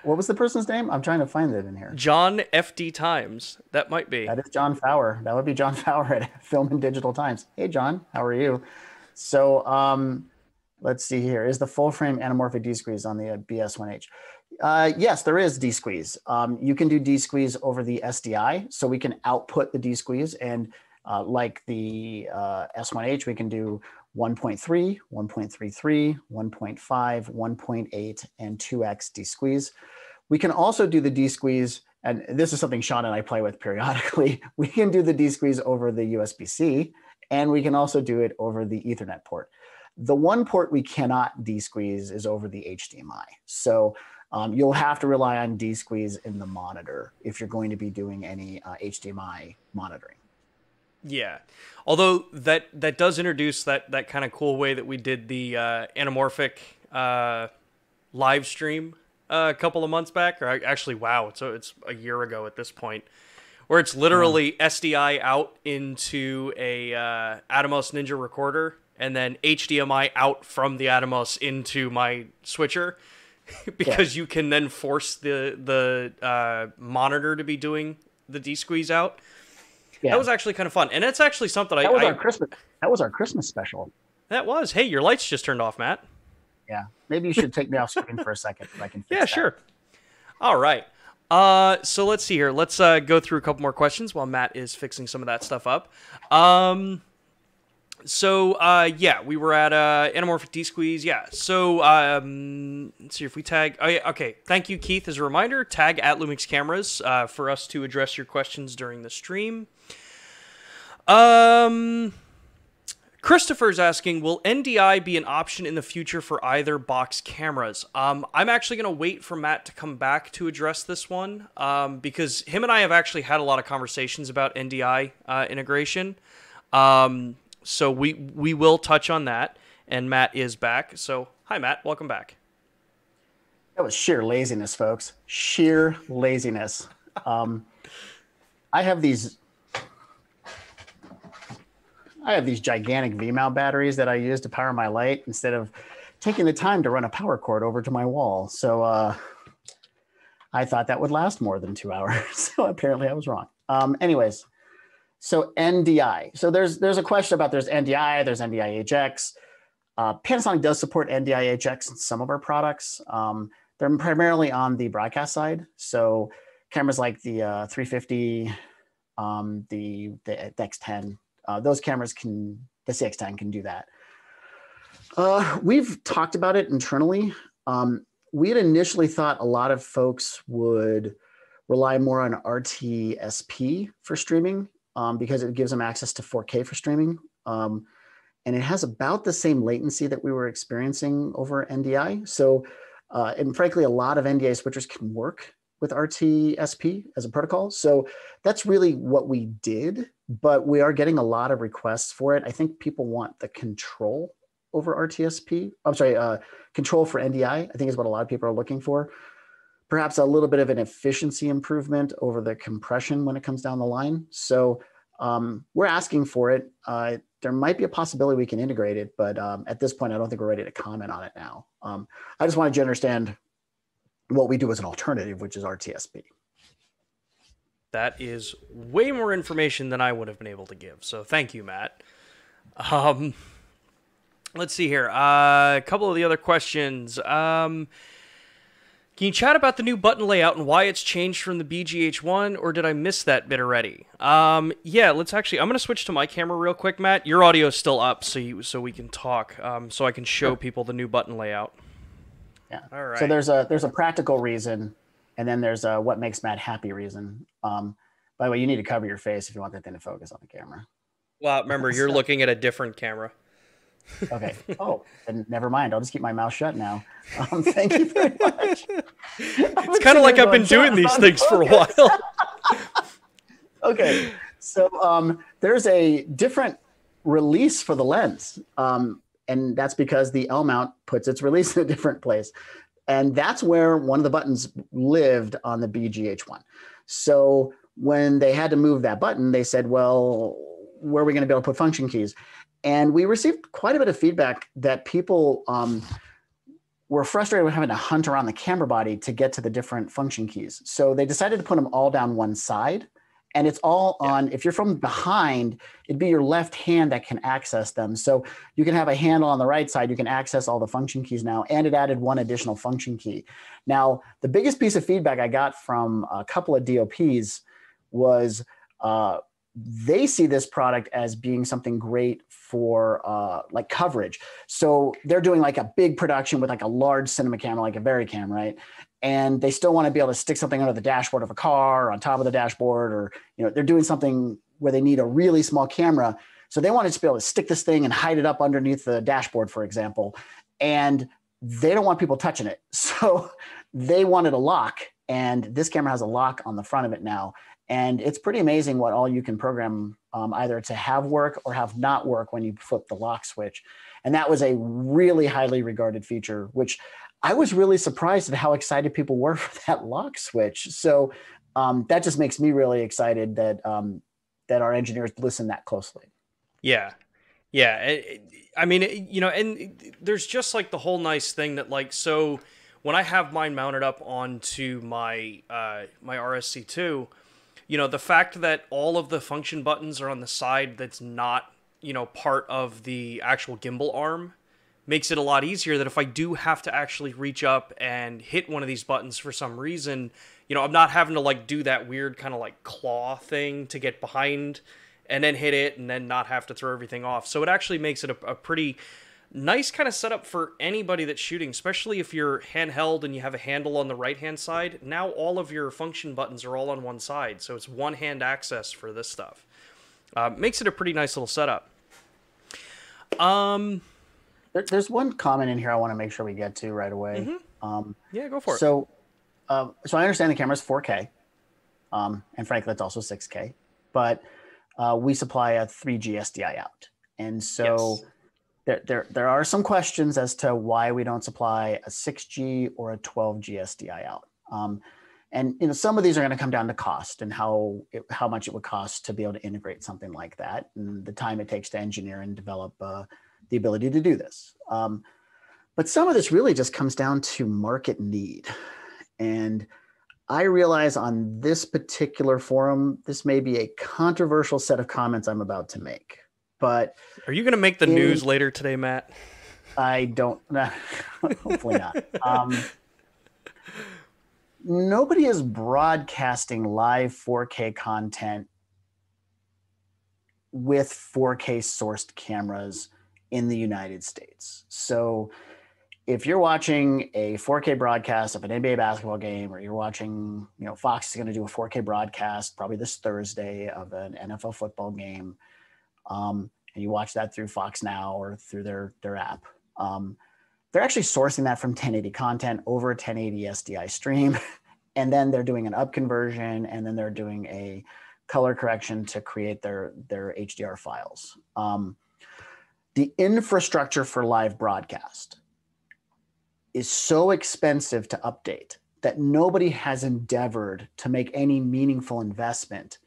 What was the person's name? I'm trying to find it in here. John FD Times. That might be. That is John Fauer. That would be John [laughs] Fauer at Film and Digital Times. Hey, John, how are you? So, um, let's see here. Is the full frame anamorphic D squeeze on the uh, BS1H? Uh, yes, there is D squeeze. Um, you can do D squeeze over the SDI, so we can output the D squeeze, and uh, like the uh, S1H, we can do 1.3, 1.33, 1.5, 1.8, and 2x D squeeze. We can also do the D squeeze, and this is something Sean and I play with periodically. [laughs] We can do the D squeeze over the USB C, and we can also do it over the Ethernet port. The one port we cannot D squeeze is over the HDMI. So um, you'll have to rely on D squeeze in the monitor if you're going to be doing any uh, HDMI monitoring. Yeah, although that that does introduce that that kind of cool way that we did the uh, anamorphic uh, live stream uh, a couple of months back, or actually, wow, it's a, it's a year ago at this point, where it's literally yeah. SDI out into a uh, Atomos Ninja recorder, and then HDMI out from the Atomos into my switcher. [laughs] because yeah. you can then force the the uh, monitor to be doing the D squeeze out. Yeah. That was actually kind of fun, and it's actually something that I. That was I, our Christmas. That was our Christmas special. That was. Hey, your lights just turned off, Matt. Yeah, maybe you should take me off screen for a second if I can. [laughs] yeah, that. sure. All right. Uh, so let's see here. Let's uh, go through a couple more questions while Matt is fixing some of that stuff up. Um, so uh, yeah, we were at uh, Anamorphic D Squeeze. Yeah. So um, let's see if we tag. Oh, yeah, okay. Thank you, Keith. As a reminder, tag at Lumix Cameras uh, for us to address your questions during the stream. Um, Christopher's asking, will NDI be an option in the future for either box cameras? Um, I'm actually going to wait for Matt to come back to address this one um, because him and I have actually had a lot of conversations about NDI uh, integration. Um, so we we will touch on that, and Matt is back. So hi, Matt. Welcome back. That was sheer laziness, folks. Sheer laziness. Um, I have these. I have these gigantic V-mount batteries that I use to power my light instead of taking the time to run a power cord over to my wall. So uh, I thought that would last more than two [laughs] hours. so apparently I was wrong. Um, anyways, so NDI. So there's there's a question about there's NDI, there's NDI HX. Uh, Panasonic does support NDI HX in some of our products. Um, they're primarily on the broadcast side. So cameras like the uh, 350, um, the, the, the X10, uh, those cameras can, the CX10 can do that. Uh, we've talked about it internally. Um, we had initially thought a lot of folks would rely more on RTSP for streaming um, because it gives them access to 4K for streaming. Um, and it has about the same latency that we were experiencing over NDI. So, uh, and frankly, a lot of NDI switchers can work with RTSP as a protocol. So that's really what we did, but we are getting a lot of requests for it. I think people want the control over RTSP. I'm sorry, uh, control for NDI, I think is what a lot of people are looking for perhaps a little bit of an efficiency improvement over the compression when it comes down the line. So um, we're asking for it. Uh, there might be a possibility we can integrate it, but um, at this point, I don't think we're ready to comment on it now. Um, I just wanted you to understand what we do as an alternative, which is RTSP. That is way more information than I would have been able to give. So thank you, Matt. Um, let's see here. Uh, a couple of the other questions. Um, can you chat about the new button layout and why it's changed from the BGH1, or did I miss that bit already? Um, yeah, let's actually. I'm gonna switch to my camera real quick, Matt. Your audio is still up, so you so we can talk, um, so I can show people the new button layout. Yeah. All right. So there's a there's a practical reason, and then there's a what makes Matt happy reason. Um, by the way, you need to cover your face if you want that thing to focus on the camera. Well, remember you're [laughs] looking at a different camera. Okay. Oh, then never mind. I'll just keep my mouth shut now. Um, thank you very much. [laughs] It's kind of like I've been doing these things for a while. [laughs] okay. So um, there's a different release for the lens. Um, and that's because the L mount puts its release [laughs] in a different place. And that's where one of the buttons lived on the BGH1. So when they had to move that button, they said, well, where are we going to be able to put function keys? And we received quite a bit of feedback that people um, were frustrated with having to hunt around the camera body to get to the different function keys. So they decided to put them all down one side. And it's all on, if you're from behind, it'd be your left hand that can access them. So you can have a handle on the right side, you can access all the function keys now, and it added one additional function key. Now, the biggest piece of feedback I got from a couple of DOPs was uh, they see this product as being something great for uh, like coverage. So they're doing like a big production with like a large cinema camera, like a VariCam, right? And they still want to be able to stick something under the dashboard of a car, or on top of the dashboard, or you know, they're doing something where they need a really small camera. So they wanted to be able to stick this thing and hide it up underneath the dashboard, for example. And they don't want people touching it. [laughs] So they wanted a lock, and this camera has a lock on the front of it now and it's pretty amazing what all you can program um, either to have work or have not work when you flip the lock switch. And that was a really highly regarded feature, which I was really surprised at how excited people were [laughs] for that lock switch. So um, that just makes me really excited that um, that our engineers listen that closely. Yeah, yeah. I mean, you know, and there's just like the whole nice thing that like so when I have mine mounted up onto my uh, my RSC two you know the fact that all of the function buttons are on the side that's not you know part of the actual gimbal arm makes it a lot easier that if I do have to actually reach up and hit one of these buttons for some reason, you know, I'm not having to like do that weird kind of like claw thing to get behind and then hit it and then not have to throw everything off. So it actually makes it a, a pretty nice kind of setup for anybody that's shooting, especially if you're handheld and you have a handle on the right hand side. Now all of your function buttons are all on one side, so it's one hand access for this stuff. Uh, makes it a pretty nice little setup. Um, there, there's one comment in here I want to make sure we get to right away. Mm-hmm. Um, yeah, go for it. So, uh, so I understand the camera's 4K, um, and frankly, that's also 6K, but uh, we supply a 3G SDI out, and so. Yes there, there, there are some questions as to why we don't supply a 6G or a 12G SDI out. Um, and you know, some of these are going to come down to cost and how it, how much it would cost to be able to integrate something like that, and the time it takes to engineer and develop uh, the ability to do this. Um, but some of this really just comes down to market need, and I realize on this particular forum, this may be a controversial set of comments I'm about to make. But are you going to make the in, news later today, Matt? I don't. [laughs] hopefully not. Um, nobody is broadcasting live 4K content with 4K sourced cameras in the United States. So if you're watching a 4K broadcast of an NBA basketball game, or you're watching, you know, Fox is going to do a 4K broadcast probably this Thursday of an NFL football game um, and you watch that through Fox Now or through their their app. Um, they're actually sourcing that from 1080 content over a 1080 SDI stream, [laughs] and then they're doing an up conversion, and then they're doing a color correction to create their their HDR files. Um, the infrastructure for live broadcast is so expensive to update that nobody has endeavored to make any meaningful investment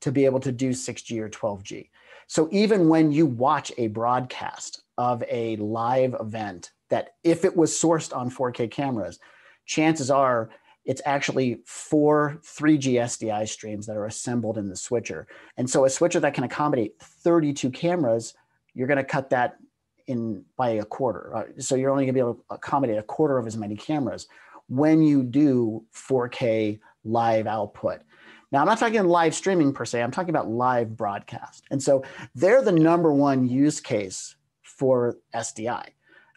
to be able to do 6G or 12G. So even when you watch a broadcast of a live event that if it was sourced on 4K cameras, chances are it's actually four 3G SDI streams that are assembled in the switcher. And so a switcher that can accommodate 32 cameras, you're going to cut that in by a quarter. So you're only going to be able to accommodate a quarter of as many cameras when you do 4K live output. Now, I'm not talking live streaming per se, I'm talking about live broadcast. And so they're the number one use case for SDI.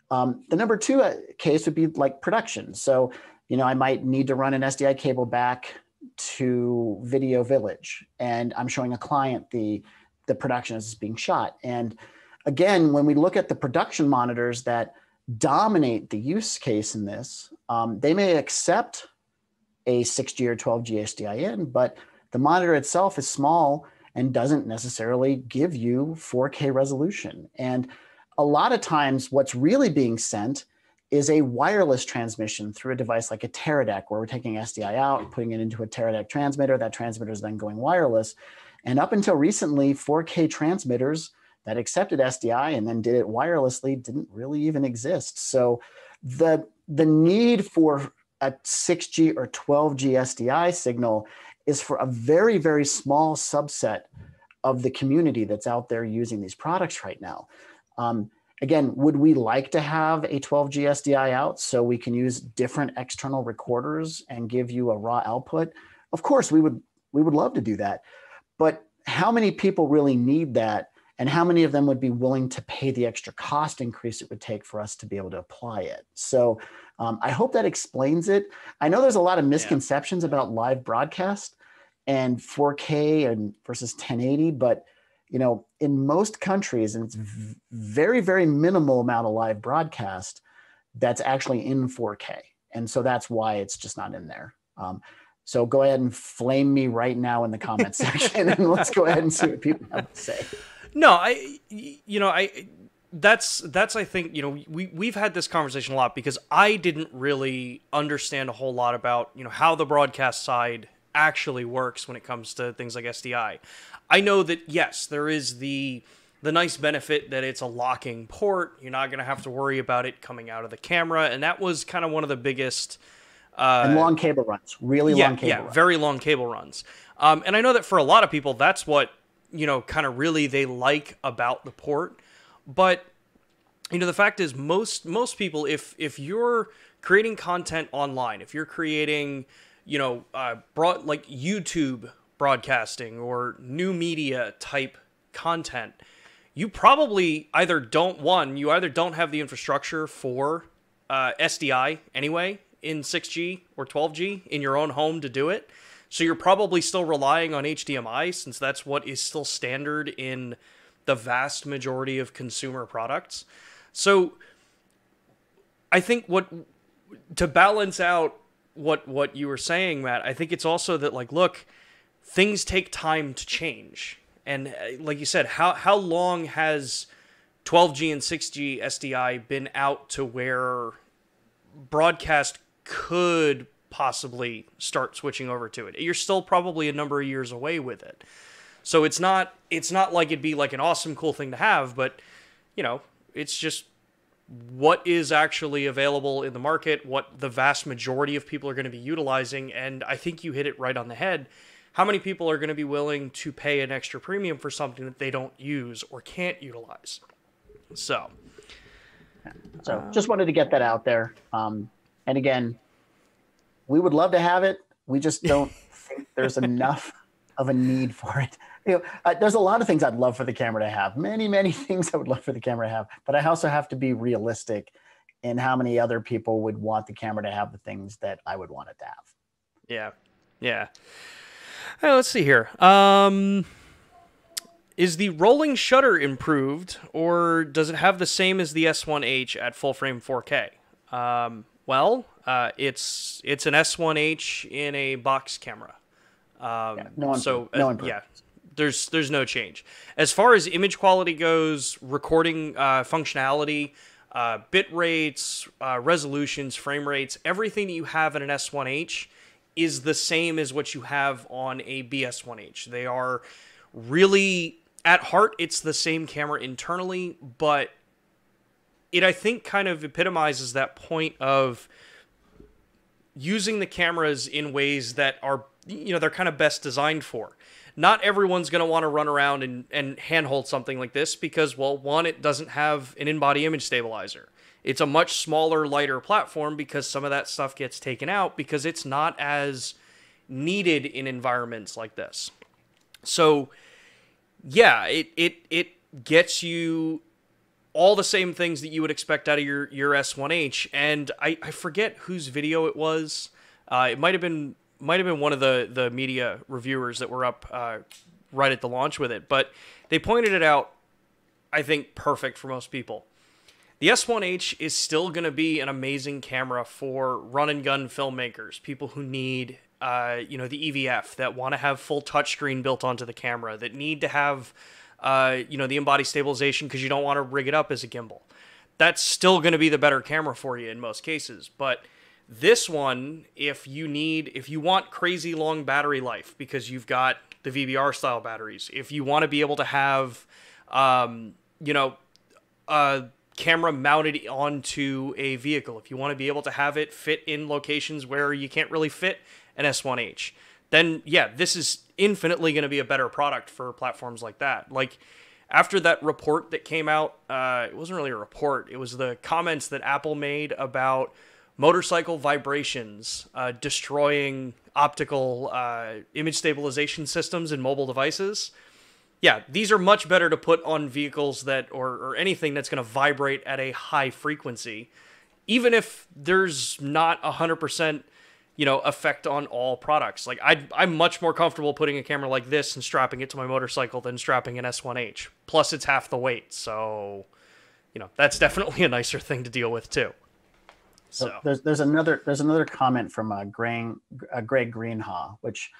Um, the number two uh, case would be like production. So, you know, I might need to run an SDI cable back to Video Village, and I'm showing a client the the production as it's being shot. And again, when we look at the production monitors that dominate the use case in this, um, they may accept a 6G or 12G SDI in, but the monitor itself is small and doesn't necessarily give you 4K resolution. And a lot of times, what's really being sent is a wireless transmission through a device like a Teradek, where we're taking SDI out, putting it into a Teradek transmitter. That transmitter is then going wireless. And up until recently, 4K transmitters that accepted SDI and then did it wirelessly didn't really even exist. So the the need for a 6G or 12G SDI signal is for a very very small subset of the community that's out there using these products right now. Um, again, would we like to have a 12G SDI out so we can use different external recorders and give you a raw output? Of course, we would we would love to do that. But how many people really need that? And how many of them would be willing to pay the extra cost increase it would take for us to be able to apply it? So um, I hope that explains it. I know there's a lot of misconceptions yeah. about live broadcast and 4K and versus 1080, but you know, in most countries, and it's very, very minimal amount of live broadcast that's actually in 4K. And so that's why it's just not in there. Um, so go ahead and flame me right now in the comment [laughs] section and let's go ahead and see what people have to say. No, I, you know, I, that's, that's, I think, you know, we, we've had this conversation a lot because I didn't really understand a whole lot about, you know, how the broadcast side actually works when it comes to things like SDI. I know that, yes, there is the, the nice benefit that it's a locking port. You're not going to have to worry about it coming out of the camera. And that was kind of one of the biggest, uh, and long cable runs, really yeah, long cable yeah, runs. very long cable runs. Um, and I know that for a lot of people, that's what you know, kind of really they like about the port. But you know, the fact is, most most people, if if you're creating content online, if you're creating, you know, uh, broad like YouTube broadcasting or new media type content, you probably either don't one, you either don't have the infrastructure for uh, SDI anyway, in 6G or 12G in your own home to do it. So you're probably still relying on HDMI since that's what is still standard in the vast majority of consumer products. So I think what to balance out what what you were saying, Matt, I think it's also that like look, things take time to change. And uh, like you said, how how long has 12G and 6G SDI been out to where broadcast could possibly start switching over to it. You're still probably a number of years away with it. So it's not it's not like it'd be like an awesome cool thing to have, but you know, it's just what is actually available in the market, what the vast majority of people are going to be utilizing, and I think you hit it right on the head. How many people are going to be willing to pay an extra premium for something that they don't use or can't utilize? So, so just wanted to get that out there. Um, and again, we would love to have it. We just [laughs] don't think there's enough of a need for it. You know, uh, there's a lot of things I'd love for the camera to have. Many, many [laughs] things I would love for the camera to have. But I also have to be realistic in how many other people would want the camera to have the things that I would want it to have. Yeah, yeah. let's see here. Um, is the rolling shutter improved, or does it have the same as the S1H at full frame 4K? Um, well, uh, it's it's an S1H in a box camera. Um, yeah, no so uh, no yeah, there's there's no change as far as image quality goes, recording uh, functionality, uh, bit rates, uh, resolutions, frame rates, everything that you have in an S1H is the same as what you have on a BS1H. They are really at heart it's the same camera internally, but it I think kind of epitomizes that point of using the cameras in ways that are you know they're kind of best designed for. Not everyone's going to want to run around and, and handhold something like this because, well, one, it doesn't have an in body image stabilizer. It's a much smaller, lighter platform because some of that stuff gets taken out because it's not as needed in environments like this. So, yeah, it, it, it gets you all the same things that you would expect out of your your S1H. And I, I forget whose video it was. Uh, it might have been might have been one of the the media reviewers that were up uh, right at the launch with it, but they pointed it out. I think, perfect for most people. The S1H is still going to be an amazing camera for run and gun filmmakers, people who need, uh, you know, the EVF, that want to have full touchscreen built onto the camera, that need to have, uh, you know, the in-body stabilization because you don't want to rig it up as a gimbal. That's still going to be the better camera for you in most cases, but this one, if you need, if you want crazy long battery life because you've got the VBR style batteries, if you want to be able to have, um, you know, a camera mounted onto a vehicle, if you want to be able to have it fit in locations where you can't really fit an S1H, then yeah, this is infinitely going to be a better product for platforms like that. Like after that report that came out, uh, it wasn't really a report, it was the comments that Apple made about motorcycle vibrations uh, destroying optical uh, image stabilization systems in mobile devices. Yeah, these are much better to put on vehicles that or, or anything that's going to vibrate at a high frequency, even if there's not a hundred percent, you know, effect on all products. Like I, I'm much more comfortable putting a camera like this and strapping it to my motorcycle than strapping an S1H. Plus, it's half the weight, so you know that's definitely a nicer thing to deal with too. So, so there's there's another there's another comment from uh, Greg, uh, Greg Greenhaw, which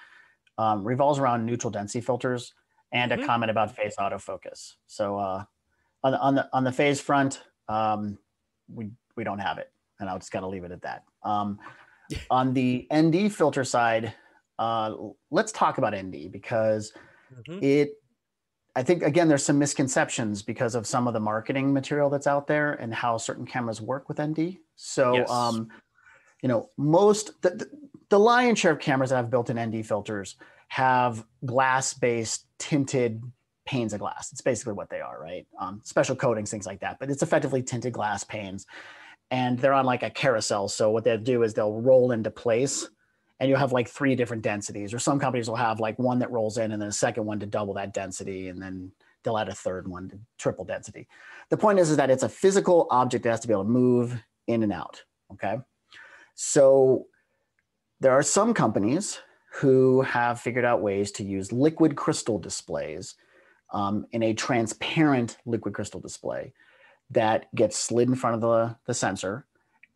um, revolves around neutral density filters and a mm-hmm. comment about phase autofocus. So uh, on the on the on the phase front, um, we we don't have it, and I'll just got to leave it at that. Um, [laughs] on the ND filter side, uh, let's talk about ND because mm-hmm. it I think again, there's some misconceptions because of some of the marketing material that's out there and how certain cameras work with ND. So, yes. um, you know, most the, the, the lion's share of cameras that have built-in ND filters have glass-based tinted panes of glass. It's basically what they are, right? Um, special coatings, things like that. But it's effectively tinted glass panes, and they're on like a carousel. So what they'll do is they'll roll into place and you'll have like three different densities or some companies will have like one that rolls in and then a second one to double that density and then they'll add a third one to triple density. The point is, is that it's a physical object that has to be able to move in and out okay? So there are some companies who have figured out ways to use liquid crystal displays um, in a transparent liquid crystal display that gets slid in front of the, the sensor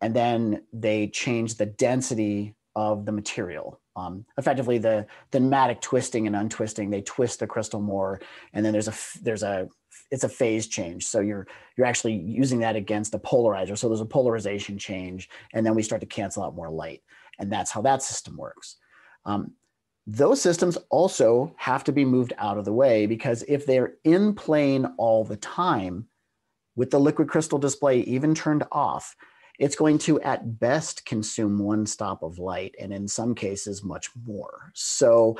and then they change the density of the material. Um, effectively, the, the nematic twisting and untwisting, they twist the crystal more, and then there's a there's a it's a phase change. So you're you're actually using that against a polarizer. So there's a polarization change, and then we start to cancel out more light, and that's how that system works. Um, those systems also have to be moved out of the way because if they're in plane all the time, with the liquid crystal display even turned off, it's going to at best consume one stop of light and in some cases much more. So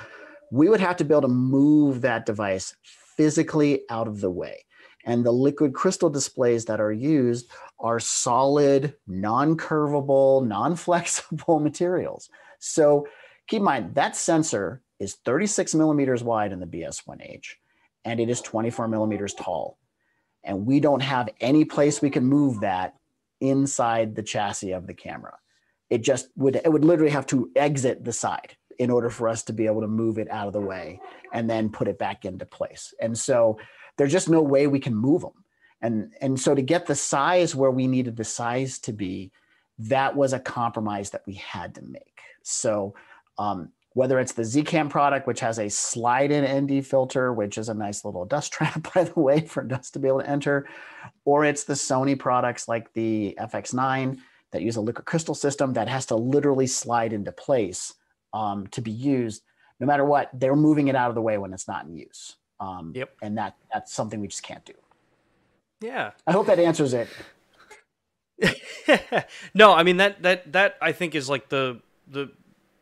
we would have to be able to move that device physically out of the way. And the liquid crystal displays that are used are solid, non curvable, non flexible [laughs] materials. So keep in mind that sensor is 36 millimeters wide in the BS1H and it is 24 millimeters tall. And we don't have any place we can move that inside the chassis of the camera. It just would it would literally have to exit the side in order for us to be able to move it out of the way and then put it back into place. And so there's just no way we can move them. And and so to get the size where we needed the size to be, that was a compromise that we had to make. So um, whether it's the Zcam product, which has a slide-in ND filter, which is a nice little dust [laughs] trap, by the way, for dust to be able to enter, or it's the Sony products like the FX9 that use a liquid crystal system that has to literally slide into place um, to be used. No matter what, they're moving it out of the way when it's not in use. Um, yep. And that that's something we just can't do. Yeah. I hope that answers it. [laughs] no, I mean that that that I think is like the the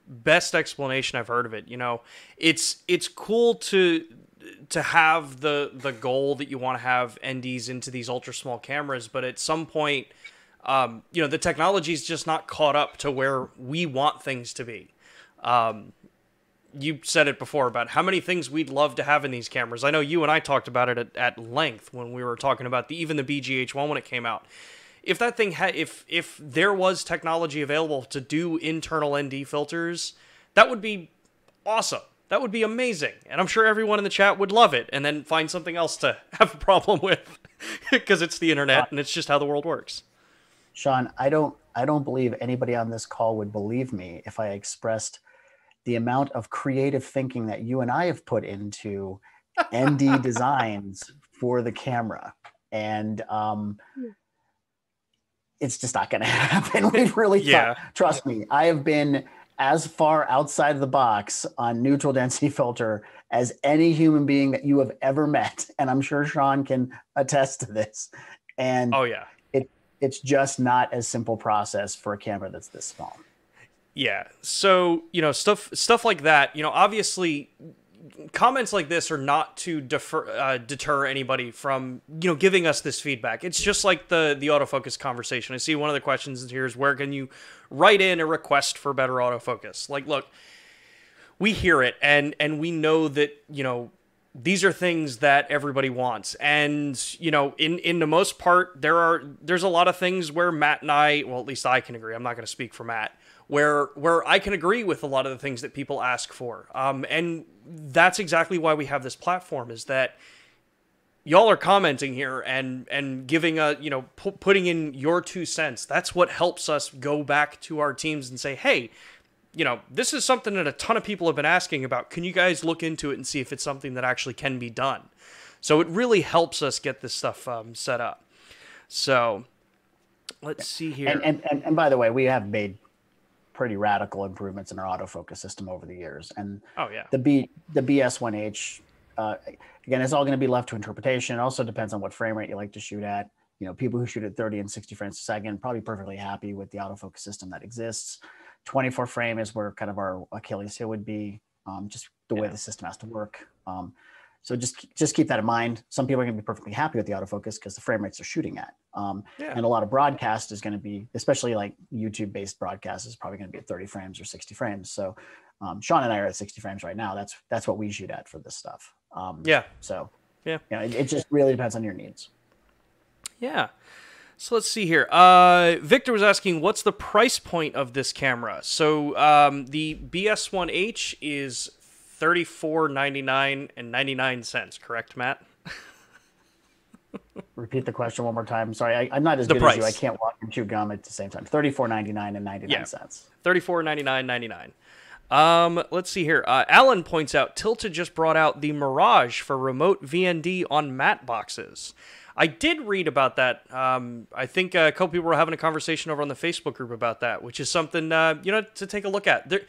best explanation I've heard of it. You know, it's it's cool to to have the the goal that you want to have NDs into these ultra small cameras, but at some point, um, you know, the technology is just not caught up to where we want things to be. Um, you said it before about how many things we'd love to have in these cameras. I know you and I talked about it at, at length when we were talking about the even the BGH1 when it came out if that thing had if if there was technology available to do internal ND filters, that would be awesome. That would be amazing. And I'm sure everyone in the chat would love it and then find something else to [laughs] have a problem with [laughs] because it's the internet and it's just how the world works. Sean, I don't I don't believe anybody on this call would believe me if I expressed the amount of creative thinking that you and I have put into [laughs] ND designs for the camera. And um, it's just not going [laughs] to happen. We've really yeah. thought, trust me, I have been as far outside of the box on neutral density [laughs] filter as any human being that you have ever met. And I'm sure Sean can attest to this. And oh, yeah. It, it's just not as simple process for a camera that's this small. Yeah. So, you know, stuff stuff like that, you know, obviously comments like this are not to defer, uh, deter anybody from you know giving us this feedback. It's just like the the autofocus conversation. I see one of the questions here is where can you write in a request for better autofocus? Like, look, we hear it and and we know that you know these are things that everybody wants and you know in in the most part there are there's a lot of things where matt and i well at least i can agree i'm not going to speak for matt where where I can agree with a lot of the things that people ask for. Um, and that's exactly why we have this platform is that y'all are commenting here and and giving a you know pu- putting in your two cents. That's what helps us go back to our teams and say, hey. You know, this is something that a ton of people have been asking about. Can you guys look into it and see if it's something that actually can be done? So it really helps us get this stuff um, set up. So let's see here. And, and, and, and by the way, we have made pretty radical improvements in our autofocus system over the years. And oh yeah, the B the BS1H uh, again, it's all going to be left to interpretation. It also depends on what frame rate you like to shoot at. You know, people who shoot at 30 and 60 frames a second probably perfectly happy with the autofocus system that exists. 24 frame is where kind of our Achilles heel would be, um, just the way the system has to work. Um, so just just keep that in mind. Some people are going to be perfectly happy with the autofocus because the frame rates they're shooting at. Um, yeah. And a lot of broadcast is going to be, especially like YouTube based broadcast, is probably going to be at 30 frames or 60 frames. So um, Sean and I are at 60 frames right now. That's that's what we shoot at for this stuff. Um, yeah. So yeah, you know, it, it just really depends on your needs. Yeah. So let's see here. Uh, Victor was asking, what's the price point of this camera? So um, the BS1H is thirty four ninety nine and ninety nine cents. Correct, Matt? [laughs] Repeat the question one more time. Sorry, I, am not as the good price. as you. I can't walk and chew gum at the same time. Thirty four ninety nine and ninety nine yeah. cents. Thirty four ninety nine ninety nine. Um, let's see here. Uh, Alan points out Tilta just brought out the Mirage for remote VND on matte boxes. I did read about that. Um, I think a couple people were having a conversation over on the Facebook group about that, which is something uh, you know to take a look at. There,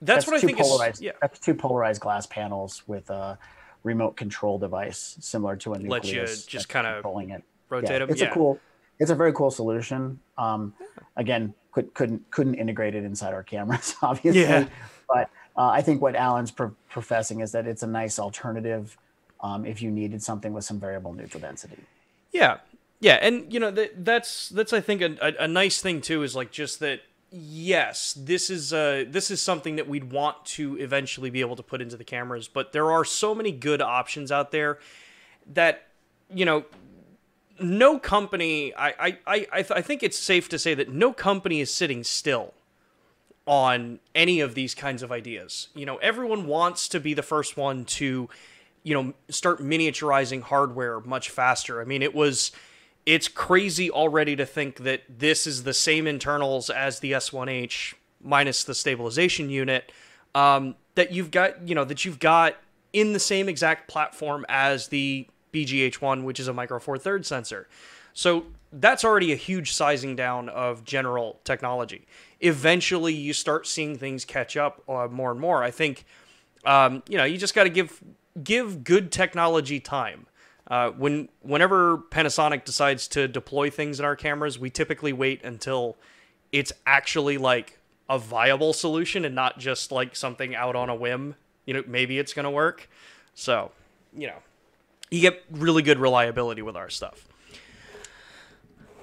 that's, that's what I think polarized, is. Yeah. That's two polarized glass panels with a remote control device similar to a nucleus. Let you just kind of pulling it. Rotate yeah, them. It's yeah. a cool. It's a very cool solution. Um, again, could, couldn't couldn't integrate it inside our cameras, [laughs] obviously. Yeah. But uh, I think what Alan's pro- professing is that it's a nice alternative um, if you needed something with some variable neutral density. Yeah, yeah, and you know that that's that's I think a, a, a nice thing too is like just that yes, this is uh, this is something that we'd want to eventually be able to put into the cameras, but there are so many good options out there that you know no company I I I, I, I think it's safe to say that no company is sitting still on any of these kinds of ideas. You know, everyone wants to be the first one to you know start miniaturizing hardware much faster. I mean, it was it's crazy already to think that this is the same internals as the S1H minus the stabilization unit um, that you've got, you know, that you've got in the same exact platform as the BGH1, which is a micro four thirds sensor. So that's already a huge sizing down of general technology. Eventually, you start seeing things catch up uh, more and more. I think, um, you know, you just got to give give good technology time. Uh, when whenever Panasonic decides to deploy things in our cameras, we typically wait until it's actually like a viable solution and not just like something out on a whim. You know, maybe it's gonna work. So, you know, you get really good reliability with our stuff.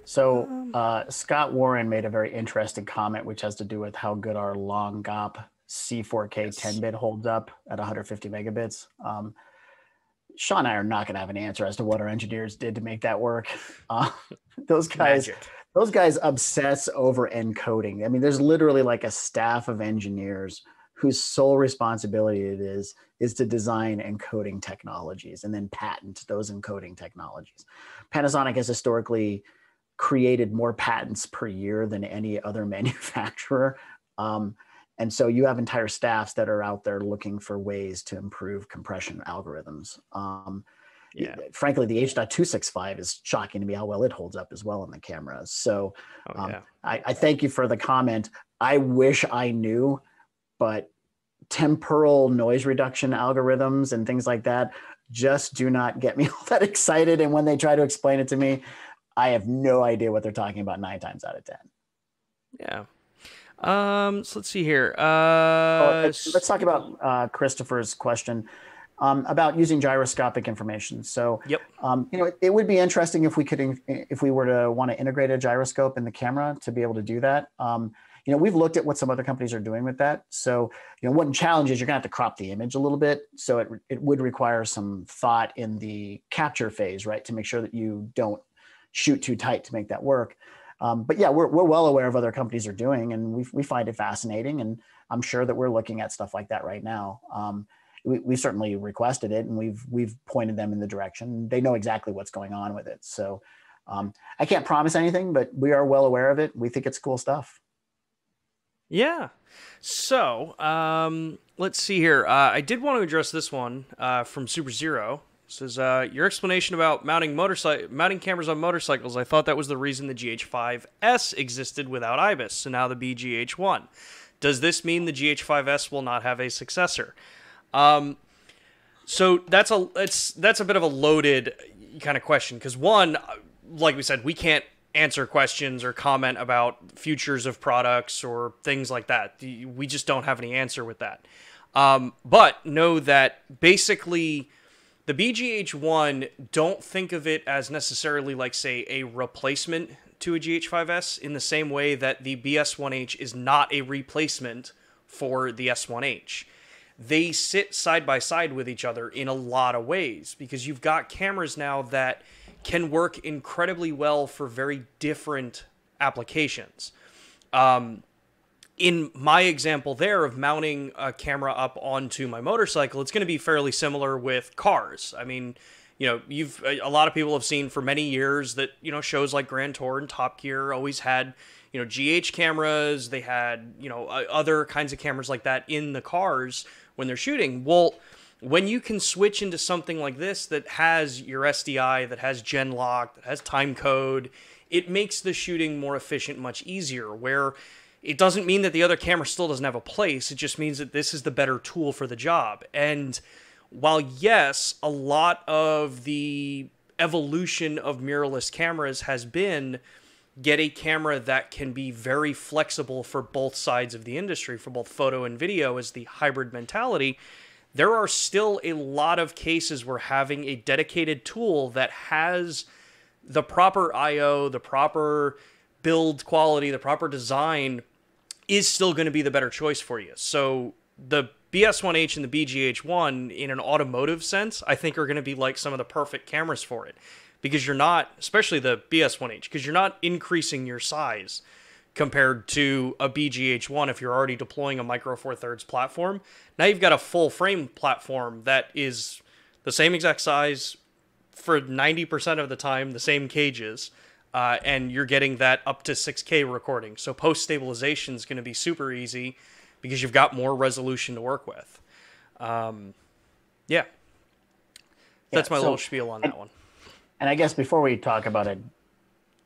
So uh, Scott Warren made a very interesting comment, which has to do with how good our long GOP C4K yes. 10 bit holds up at 150 megabits. Um, Sean and I are not going to have an answer as to what our engineers did to make that work. [laughs] Uh, those guys, Magic. those guys obsess over encoding. I mean, there's literally like a staff of engineers whose sole responsibility it is is to design encoding technologies and then patent those encoding technologies. Panasonic has historically created more patents per year than any other [laughs] manufacturer. Um, and so you have entire staffs that are out there looking for ways to improve compression algorithms. Um, yeah. Frankly, the H.265 is shocking to me how well it holds up as well in the cameras. So oh, um, yeah. I, I thank you for the comment. I wish I knew, but temporal noise reduction algorithms and things like that just do not get me [laughs] all that excited. And when they try to explain it to me, I have no idea what they're talking about nine times out of 10. Yeah. Um, so let's see here. Uh, oh, let's, let's, talk about uh, Christopher's question um, about using gyroscopic information. So, yep. Um, you know, it, it, would be interesting if we could, if we were to want to integrate a gyroscope in the camera to be able to do that. Um, you know, we've looked at what some other companies are doing with that. So, you know, one challenge is you're gonna have to crop the image a little bit. So it, it would require some thought in the capture phase, right? To make sure that you don't shoot too tight to make that work. Um, but yeah, we're, we're well aware of other companies are doing, and we, we find it fascinating. And I'm sure that we're looking at stuff like that right now. Um, we, we certainly requested it, and we've we've pointed them in the direction. They know exactly what's going on with it. So um, I can't promise anything, but we are well aware of it. We think it's cool stuff. Yeah. So um, let's see here. Uh, I did want to address this one uh, from Super Zero. Says uh, your explanation about mounting motorcycle mounting cameras on motorcycles. I thought that was the reason the GH5S existed without IBIS. So now the BGH1. Does this mean the GH5S will not have a successor? Um, so that's a it's that's a bit of a loaded kind of question because one, like we said, we can't answer questions or comment about futures of products or things like that. We just don't have any answer with that. Um, but know that basically the BGH1 don't think of it as necessarily like say a replacement to a GH5S in the same way that the BS1H is not a replacement for the S1H. They sit side by side with each other in a lot of ways because you've got cameras now that can work incredibly well for very different applications. Um, in my example there of mounting a camera up onto my motorcycle, it's going to be fairly similar with cars. I mean, you know, you've a lot of people have seen for many years that you know shows like Grand Tour and Top Gear always had you know GH cameras. They had you know other kinds of cameras like that in the cars when they're shooting. Well, when you can switch into something like this that has your SDI, that has gen lock, that has time code, it makes the shooting more efficient, much easier. Where it doesn't mean that the other camera still doesn't have a place, it just means that this is the better tool for the job. And while, yes, a lot of the evolution of mirrorless cameras has been get a camera that can be very flexible for both sides of the industry, for both photo and video, as the hybrid mentality there are still a lot of cases where having a dedicated tool that has the proper IO, the proper build quality, the proper design is still going to be the better choice for you. So the BS1H and the BGH1 in an automotive sense, I think are going to be like some of the perfect cameras for it because you're not, especially the BS1H, because you're not increasing your size compared to a BGH1 if you're already deploying a Micro Four Thirds platform. Now you've got a full frame platform that is the same exact size for 90% of the time, the same cages, uh, and you're getting that up to 6K recording. So post stabilization is going to be super easy because you've got more resolution to work with. Um, yeah. That's my so, little spiel on and, that one. And I guess before we talk about it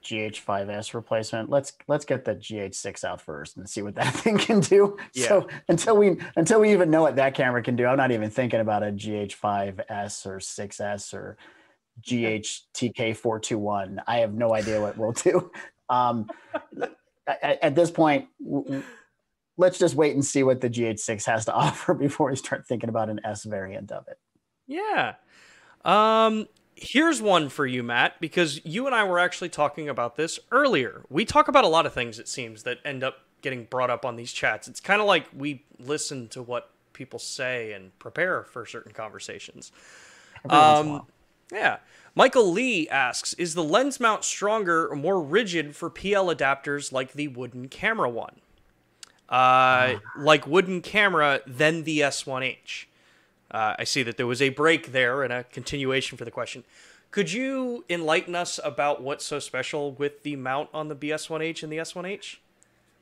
GH5S replacement. Let's let's get the GH6 out first and see what that [laughs] thing can do. Yeah. So until we until we even know what that camera can do, I'm not even thinking about a GH5S or 6S or GH-TK421. I have no idea what we'll do. [laughs] Um, at, at, this point, let's just wait and see what the GH6 has to [laughs] offer before we start thinking about an S variant of it. Yeah. Um, Here's one for you, Matt, because you and I were actually talking about this earlier. We talk about a lot of things, it seems, that end up getting brought up on these chats. It's kind of like we listen to what people say and prepare for certain conversations. Um, yeah. Michael Lee asks Is the lens mount stronger or more rigid for PL adapters like the wooden camera one? uh, like wooden camera than the S1H. Uh, I see that there was a break there and a continuation for the question. Could you enlighten us about what's so special with the mount on the BS1H and the S1H?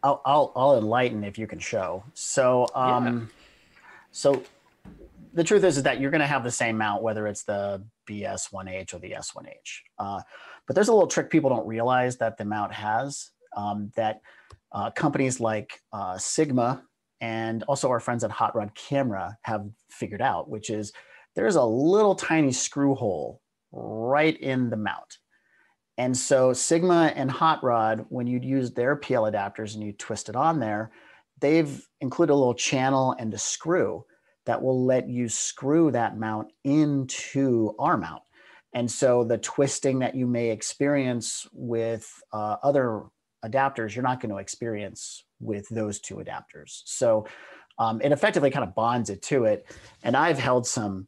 I'll, I'll, I'll enlighten if you can show. So, um, yeah. so the truth is, is that you're going to have the same mount, whether it's the BS1H or the S1H. Uh, but there's a little trick people don't realize that the mount has um, that uh, companies like uh, Sigma and also our friends at Hot Rod Camera have figured out, which is there's a little tiny screw hole right in the mount. And so Sigma and Hot Rod, when you'd use their PL adapters and you twist it on there, they've included a little channel and a screw that will let you screw that mount into our mount. And so the twisting that you may experience with uh, other adapters, you're not going to experience with those two adapters. So um, it effectively kind of bonds it to it. And I've held some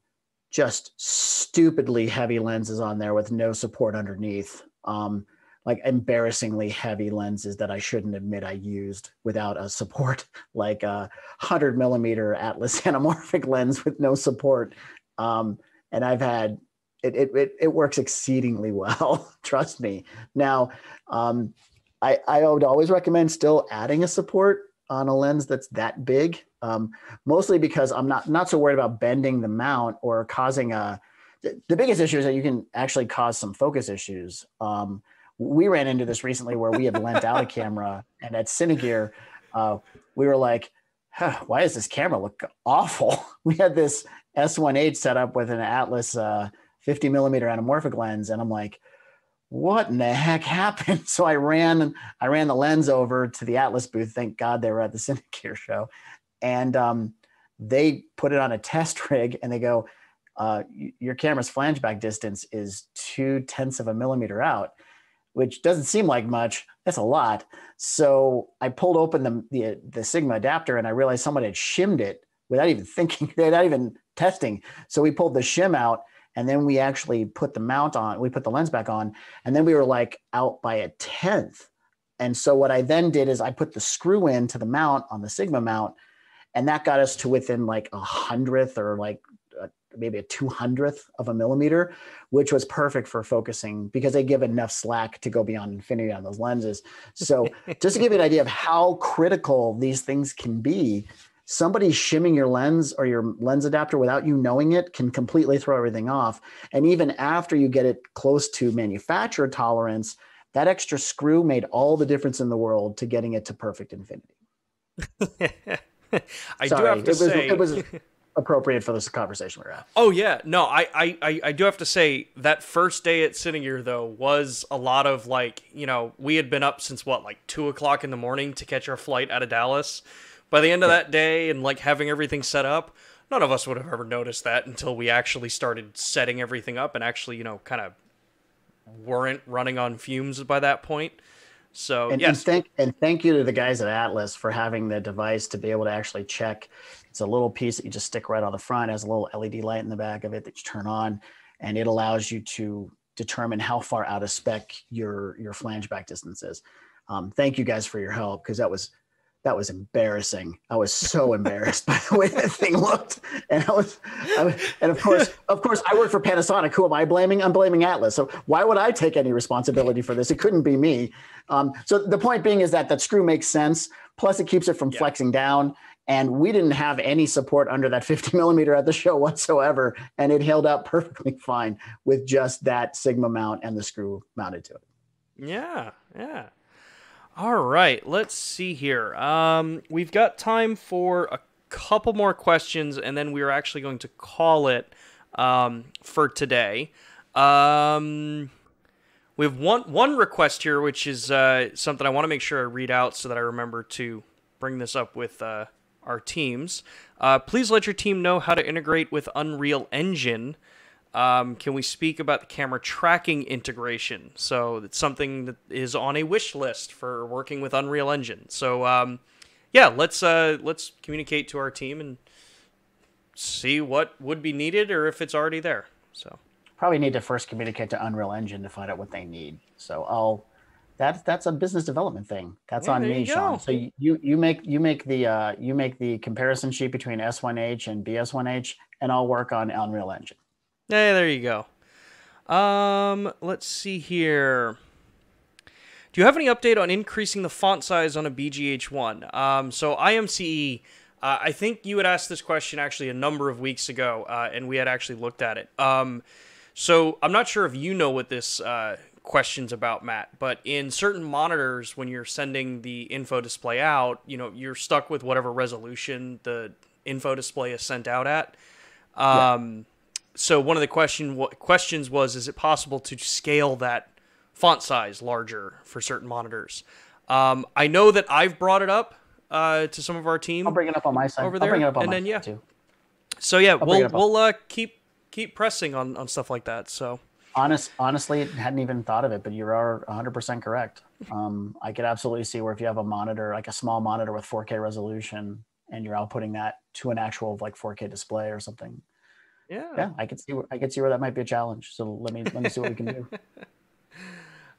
just stupidly heavy lenses on there with no support underneath. Um, like embarrassingly heavy lenses that I shouldn't admit I used without a support, [laughs] like a hundred millimeter Atlas [laughs] anamorphic lens with no support. Um, and I've had it, it, it, it, works exceedingly well. [laughs] Trust me. Now, um, I, I would always recommend still adding a support on a lens that's that big, um, mostly because I'm not not so worried about bending the mount or causing a. The biggest issue is that you can actually cause some focus issues. Um, we ran into this recently where we had lent out a camera, and at Cinegear, uh, we were like, huh, "Why does this camera look awful?" [laughs] We had this S1H set up with an Atlas uh, 50 millimeter anamorphic lens, and I'm like, what in the heck happened? [laughs] So I ran, I ran the lens over to the Atlas booth. Thank God they were at the [laughs] Cinegear show, and um, they put it on a test rig, and they go, uh, "Your camera's flange back distance is two tenths of a millimeter out." Which doesn't seem like much. That's a lot. So I pulled open the, the, the Sigma adapter and I realized someone had shimmed it without even [laughs] thinking, without even testing. So we pulled the shim out and then we actually put the mount on we put the lens back on and then we were like out by a tenth and so what i then did is i put the screw in to the mount on the sigma mount and that got us to within like a hundredth or like maybe a two hundredth of a millimeter which was perfect for focusing because they give enough slack to go beyond infinity on those lenses so [laughs] just to give you an idea of how critical these things can be somebody shimming your lens or your lens adapter without you knowing it can completely throw everything off. And even after you get it close to manufacturer tolerance, that extra screw made all the difference in the world to getting it to perfect infinity. [laughs] I Sorry, do have to it was, say it was [laughs] appropriate for this conversation we're at. Oh yeah, no, I, I I do have to say that first day at Cinegear though was a lot of like you know we had been up since what like two o'clock in the morning to catch our flight out of Dallas, by the end of that day and like having everything set up, none of us would have ever noticed that until we actually started setting everything up and actually, you know, kind of weren't running on fumes by that point. So and, yes, and thank and thank you to the guys at Atlas for having the device to be able to actually check. It's a little piece that you just stick right on the front. It has a little LED light in the back of it that you turn on, and it allows you to determine how far out of spec your your flange back distance is. Um, thank you guys for your help because that was that was embarrassing. I was so [laughs] embarrassed by the way that thing looked, and I was, I was, and of course, of course, I work for Panasonic. Who am I blaming? I'm blaming Atlas. So why would I take any responsibility for this? It couldn't be me. Um, so the point being is that that screw makes sense. Plus, it keeps it from yeah. flexing down. And we didn't have any support under that [laughs] 50 millimeter at the show whatsoever, and it held up [laughs] perfectly fine with just that Sigma mount and the screw mounted to it. Yeah, yeah. All right, let's see here. Um, we've got time for a couple more questions, and then we are actually going to call it um, for today. Um, we have one one request here, which is uh, something I want to make sure I read out so that I remember to bring this up with uh, our teams. Uh, please let your team know how to integrate with Unreal Engine. Um, can we speak about the camera tracking integration? So it's something that is on a wish list for working with Unreal Engine. So um, yeah, let's uh, let's communicate to our team and see what would be needed or if it's already there. So probably need to first communicate to Unreal Engine to find out what they need. So I'll that's that's a business development thing. That's Yeah, on me, Sean. go. So you you make you make the uh, you make the comparison sheet between S1H and BS1H, and I'll work on Unreal Engine. Hey, there you go. Um, let's see here. Do you have any update on increasing the font size on a BGH1? Um, so IMCE, uh, I think you had asked this question actually a number of weeks ago, uh, and we had actually looked at it. Um, so I'm not sure if you know what this uh, question's about, Matt, but in certain monitors, when you're sending the info display out, you know, you're stuck with whatever resolution the info display is sent out at. Um, so one of the question questions was, is it possible to scale that font size larger for certain monitors? Um, I know that I've brought it up uh, to some of our team I'll bring it up on my side. over I'll there, bring it up on and my then yeah. too. So yeah, it we'll we'll uh, keep keep pressing on on stuff like that. So Honest, honestly, hadn't even thought of it, but you are 100% correct. Um, I could absolutely see where if you have a monitor, like a small monitor with 4K resolution, and you're outputting that to an actual like 4K display or something. yeah, Yeah, I could see. Where, I could see where that might be a challenge. So let me let me see what we can do. [laughs]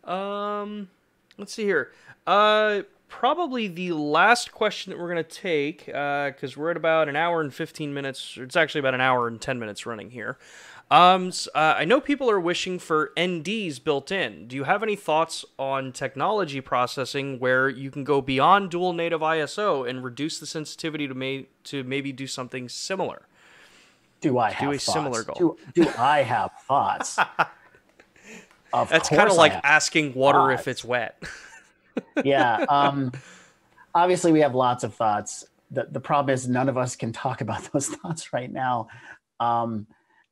Um, let's see here. Uh, probably the last question that we're gonna take, uh, because we're at about an hour and fifteen minutes. It's actually about an hour and ten minutes running here. Um, s- uh, I know people are wishing for NDs built in. Do you have any thoughts on technology processing where you can go beyond dual native ISO and reduce the sensitivity to may to maybe do something similar? Do I have a thoughts? similar goal. Do, do I have thoughts? [laughs] of That's kind of like asking water if it's wet. [laughs] yeah. Um, obviously, we have lots of thoughts. The, the problem is none of us can talk about [laughs] those thoughts right now. Um,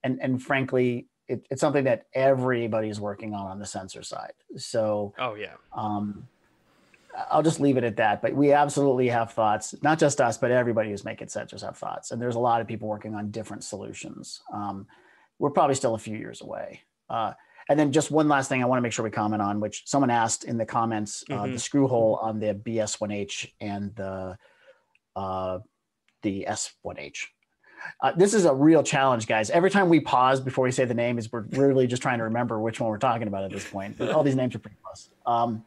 and, and frankly, it, it's something that everybody's working on on the sensor side. So Oh yeah. um, I'll just leave it at that. But we absolutely have thoughts, not just us, but everybody who's making sensors have thoughts. And there's a lot of people working on different solutions. Um, we're probably still a few years away. Uh, and then just one last thing I want to make sure we comment on, which someone asked in the comments, uh, Mhm. the screw hole on the BS1H and the uh, the S1H. Uh, this is a real challenge, guys. Every time we pause before we say the name, is we're really just trying to remember which one we're talking about at this point. All these names are pretty close. Um,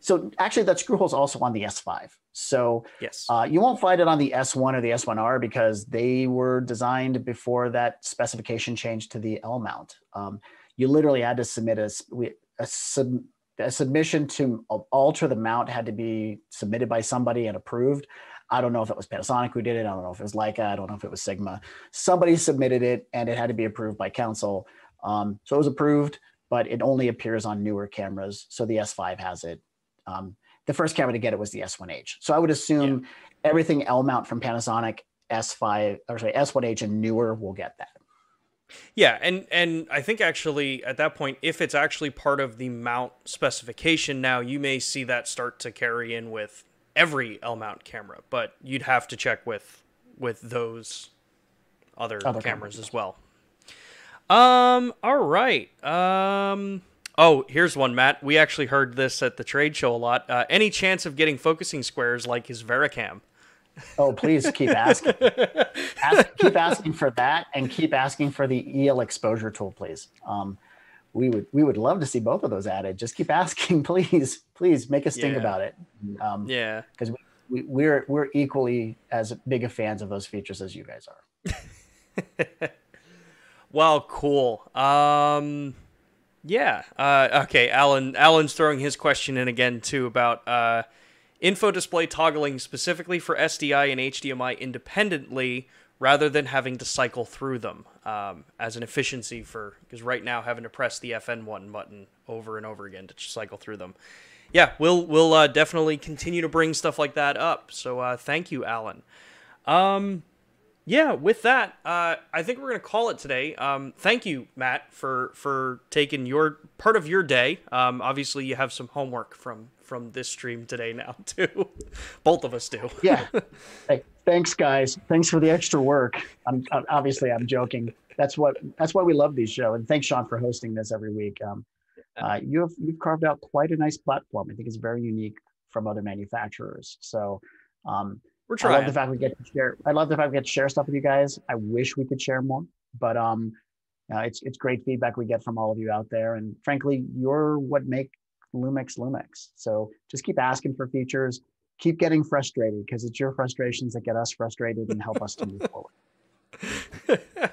so actually, that screw hole is also on the S5. So Yes. uh, you won't find it on the S1 or the S1R because they were designed before that specification changed to the L mount. Um, you literally had to submit a, a, sub, a submission to alter the mount had to be submitted by somebody and approved. I don't know if it was Panasonic who did it. I don't know if it was Leica. I don't know if it was Sigma. Somebody submitted it and it had to be approved by council. Um, so it was approved, but it only appears on newer cameras. So the S5 has it. Um, the first camera to get it was the S1H. So I would assume everything L mount from Panasonic S5 or sorry S1H and newer will get that. Yeah, and and I think actually at that point, if it's actually part of the mount specification now, you may see that start to carry in with every L mount camera, but you'd have to check with with those other, Other cameras cameras. as well. Um. All right. Um. Oh, here's one, Matt. We actually heard this at the trade show a lot. Uh, any chance of getting focusing squares like his VariCam? Oh, please keep [laughs] asking. Ask, keep asking for that, and keep asking for the EL exposure tool, please. Um, we would we would love to see both of those added. Just keep asking, [laughs] please, please make us think about it. Um, Yeah. because we, we, we're we're equally as big of fans of those features as you guys are. [laughs] Well, cool. Um, yeah. Uh, okay. Alan. Alan's throwing his question in again too about uh, info display toggling specifically for SDI and HDMI independently, rather than having to cycle through them um, as an efficiency for because right now having to press the FN1 button over and over again to cycle through them. Yeah, we'll we'll uh, definitely continue to bring stuff like that up. So uh, thank you, Alan. Um, yeah, with that, uh, I think we're gonna call it today. Um, thank you, Matt, for for taking your part of your day. Um, obviously, you have some homework from from this stream today now [laughs] too. Both of us do. [laughs] Yeah. hey, thanks, guys. Thanks for the extra work. I'm I'm- obviously I'm joking. That's what that's why we love these shows. And thanks, Sean, for hosting this every week. Um, uh, you have you've carved out quite a nice platform. I think it's very unique from other manufacturers. So um, We're trying. I love the fact we get to share. I love the fact we get to share stuff with you guys. I wish we could share more, but um, uh, it's it's great feedback we get from all of you out there. And frankly, you're what make Lumix Lumix. So just keep asking for features. Keep getting frustrated because it's your frustrations that get us frustrated and help us to move forward. [laughs]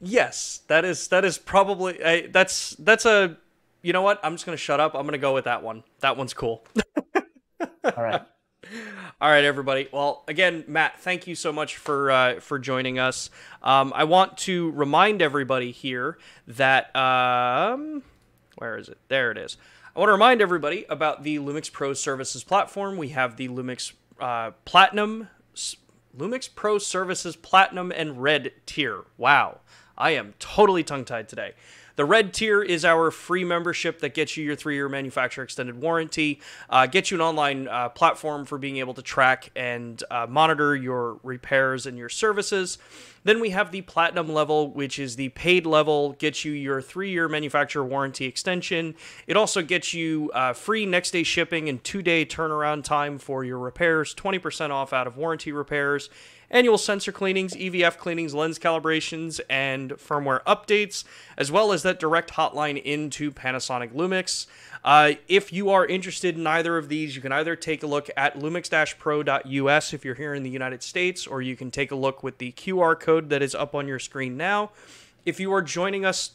yes, that is that is probably uh, that's that's a you know what? I'm just gonna shut up. I'm gonna go with that one. That one's cool. [laughs] All right. [laughs] All right, everybody. Well, again, Matt, thank you so much for uh, for joining us. Um, I want to remind everybody here that um, where is it? There it is. I want to remind everybody about the Lumix Pro Services platform. We have the Lumix uh, Platinum, Lumix Pro Services Platinum and Red tier. Wow, I am totally tongue tied today. The red tier is our free membership that gets you your three year manufacturer extended warranty, uh, gets you an online uh, platform for being able to track and uh, monitor your repairs and your services. Then we have the platinum level, which is the paid level, gets you your three year manufacturer warranty extension. It also gets you uh, free next day shipping and two day turnaround time for your repairs, 20% off out of warranty repairs annual sensor cleanings, EVF cleanings, lens calibrations, and firmware updates, as well as that direct hotline into Panasonic Lumix. Uh, if you are interested in either of these, you can either take a look at lumix-pro.us if you're here in the United States, or you can take a look with the QR code that is up on your screen now. If you are joining us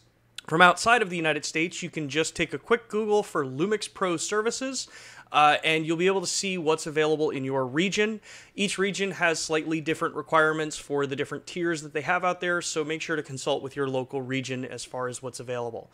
from outside of the United States, you can just take a quick Google for Lumix Pro Services uh, and you'll be able to see what's available in your region. Each region has slightly different requirements for the different tiers that they have out there, so make sure to consult with your local region as far as what's available.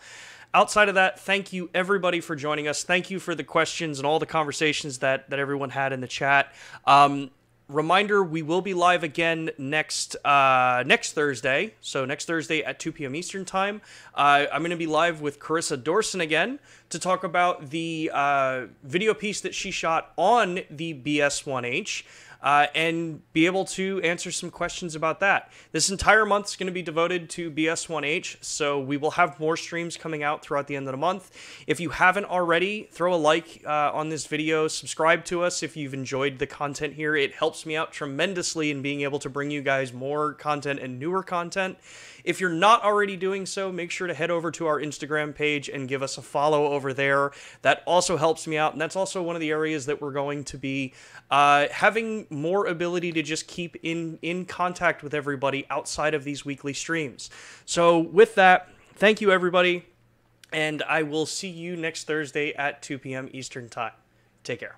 Outside of that, thank you everybody for joining us. Thank you for the questions and all the conversations that that everyone had in the chat. Um, reminder we will be live again next uh, next thursday. So next thursday at 2 p.m eastern time. Uh, i'm going to be live with carissa dorson again to talk about the uh, video piece that she shot on the bs1h uh, and be able to answer some questions about that. This entire month is going to be devoted to BS1H, so we will have more streams coming out throughout the end of the month. If you haven't already, throw a like uh, on this video, subscribe to us if you've enjoyed the content here. It helps me out tremendously in being able to bring you guys more content and newer content. If you're not already doing so, make sure to head over to our Instagram page and give us a follow over there. That also helps me out, and that's also one of the areas that we're going to be uh, having more ability to just keep in in contact with everybody outside of these weekly streams. So with that, thank you everybody, and I will see you next Thursday at 2 p.m. Eastern Time. Take care.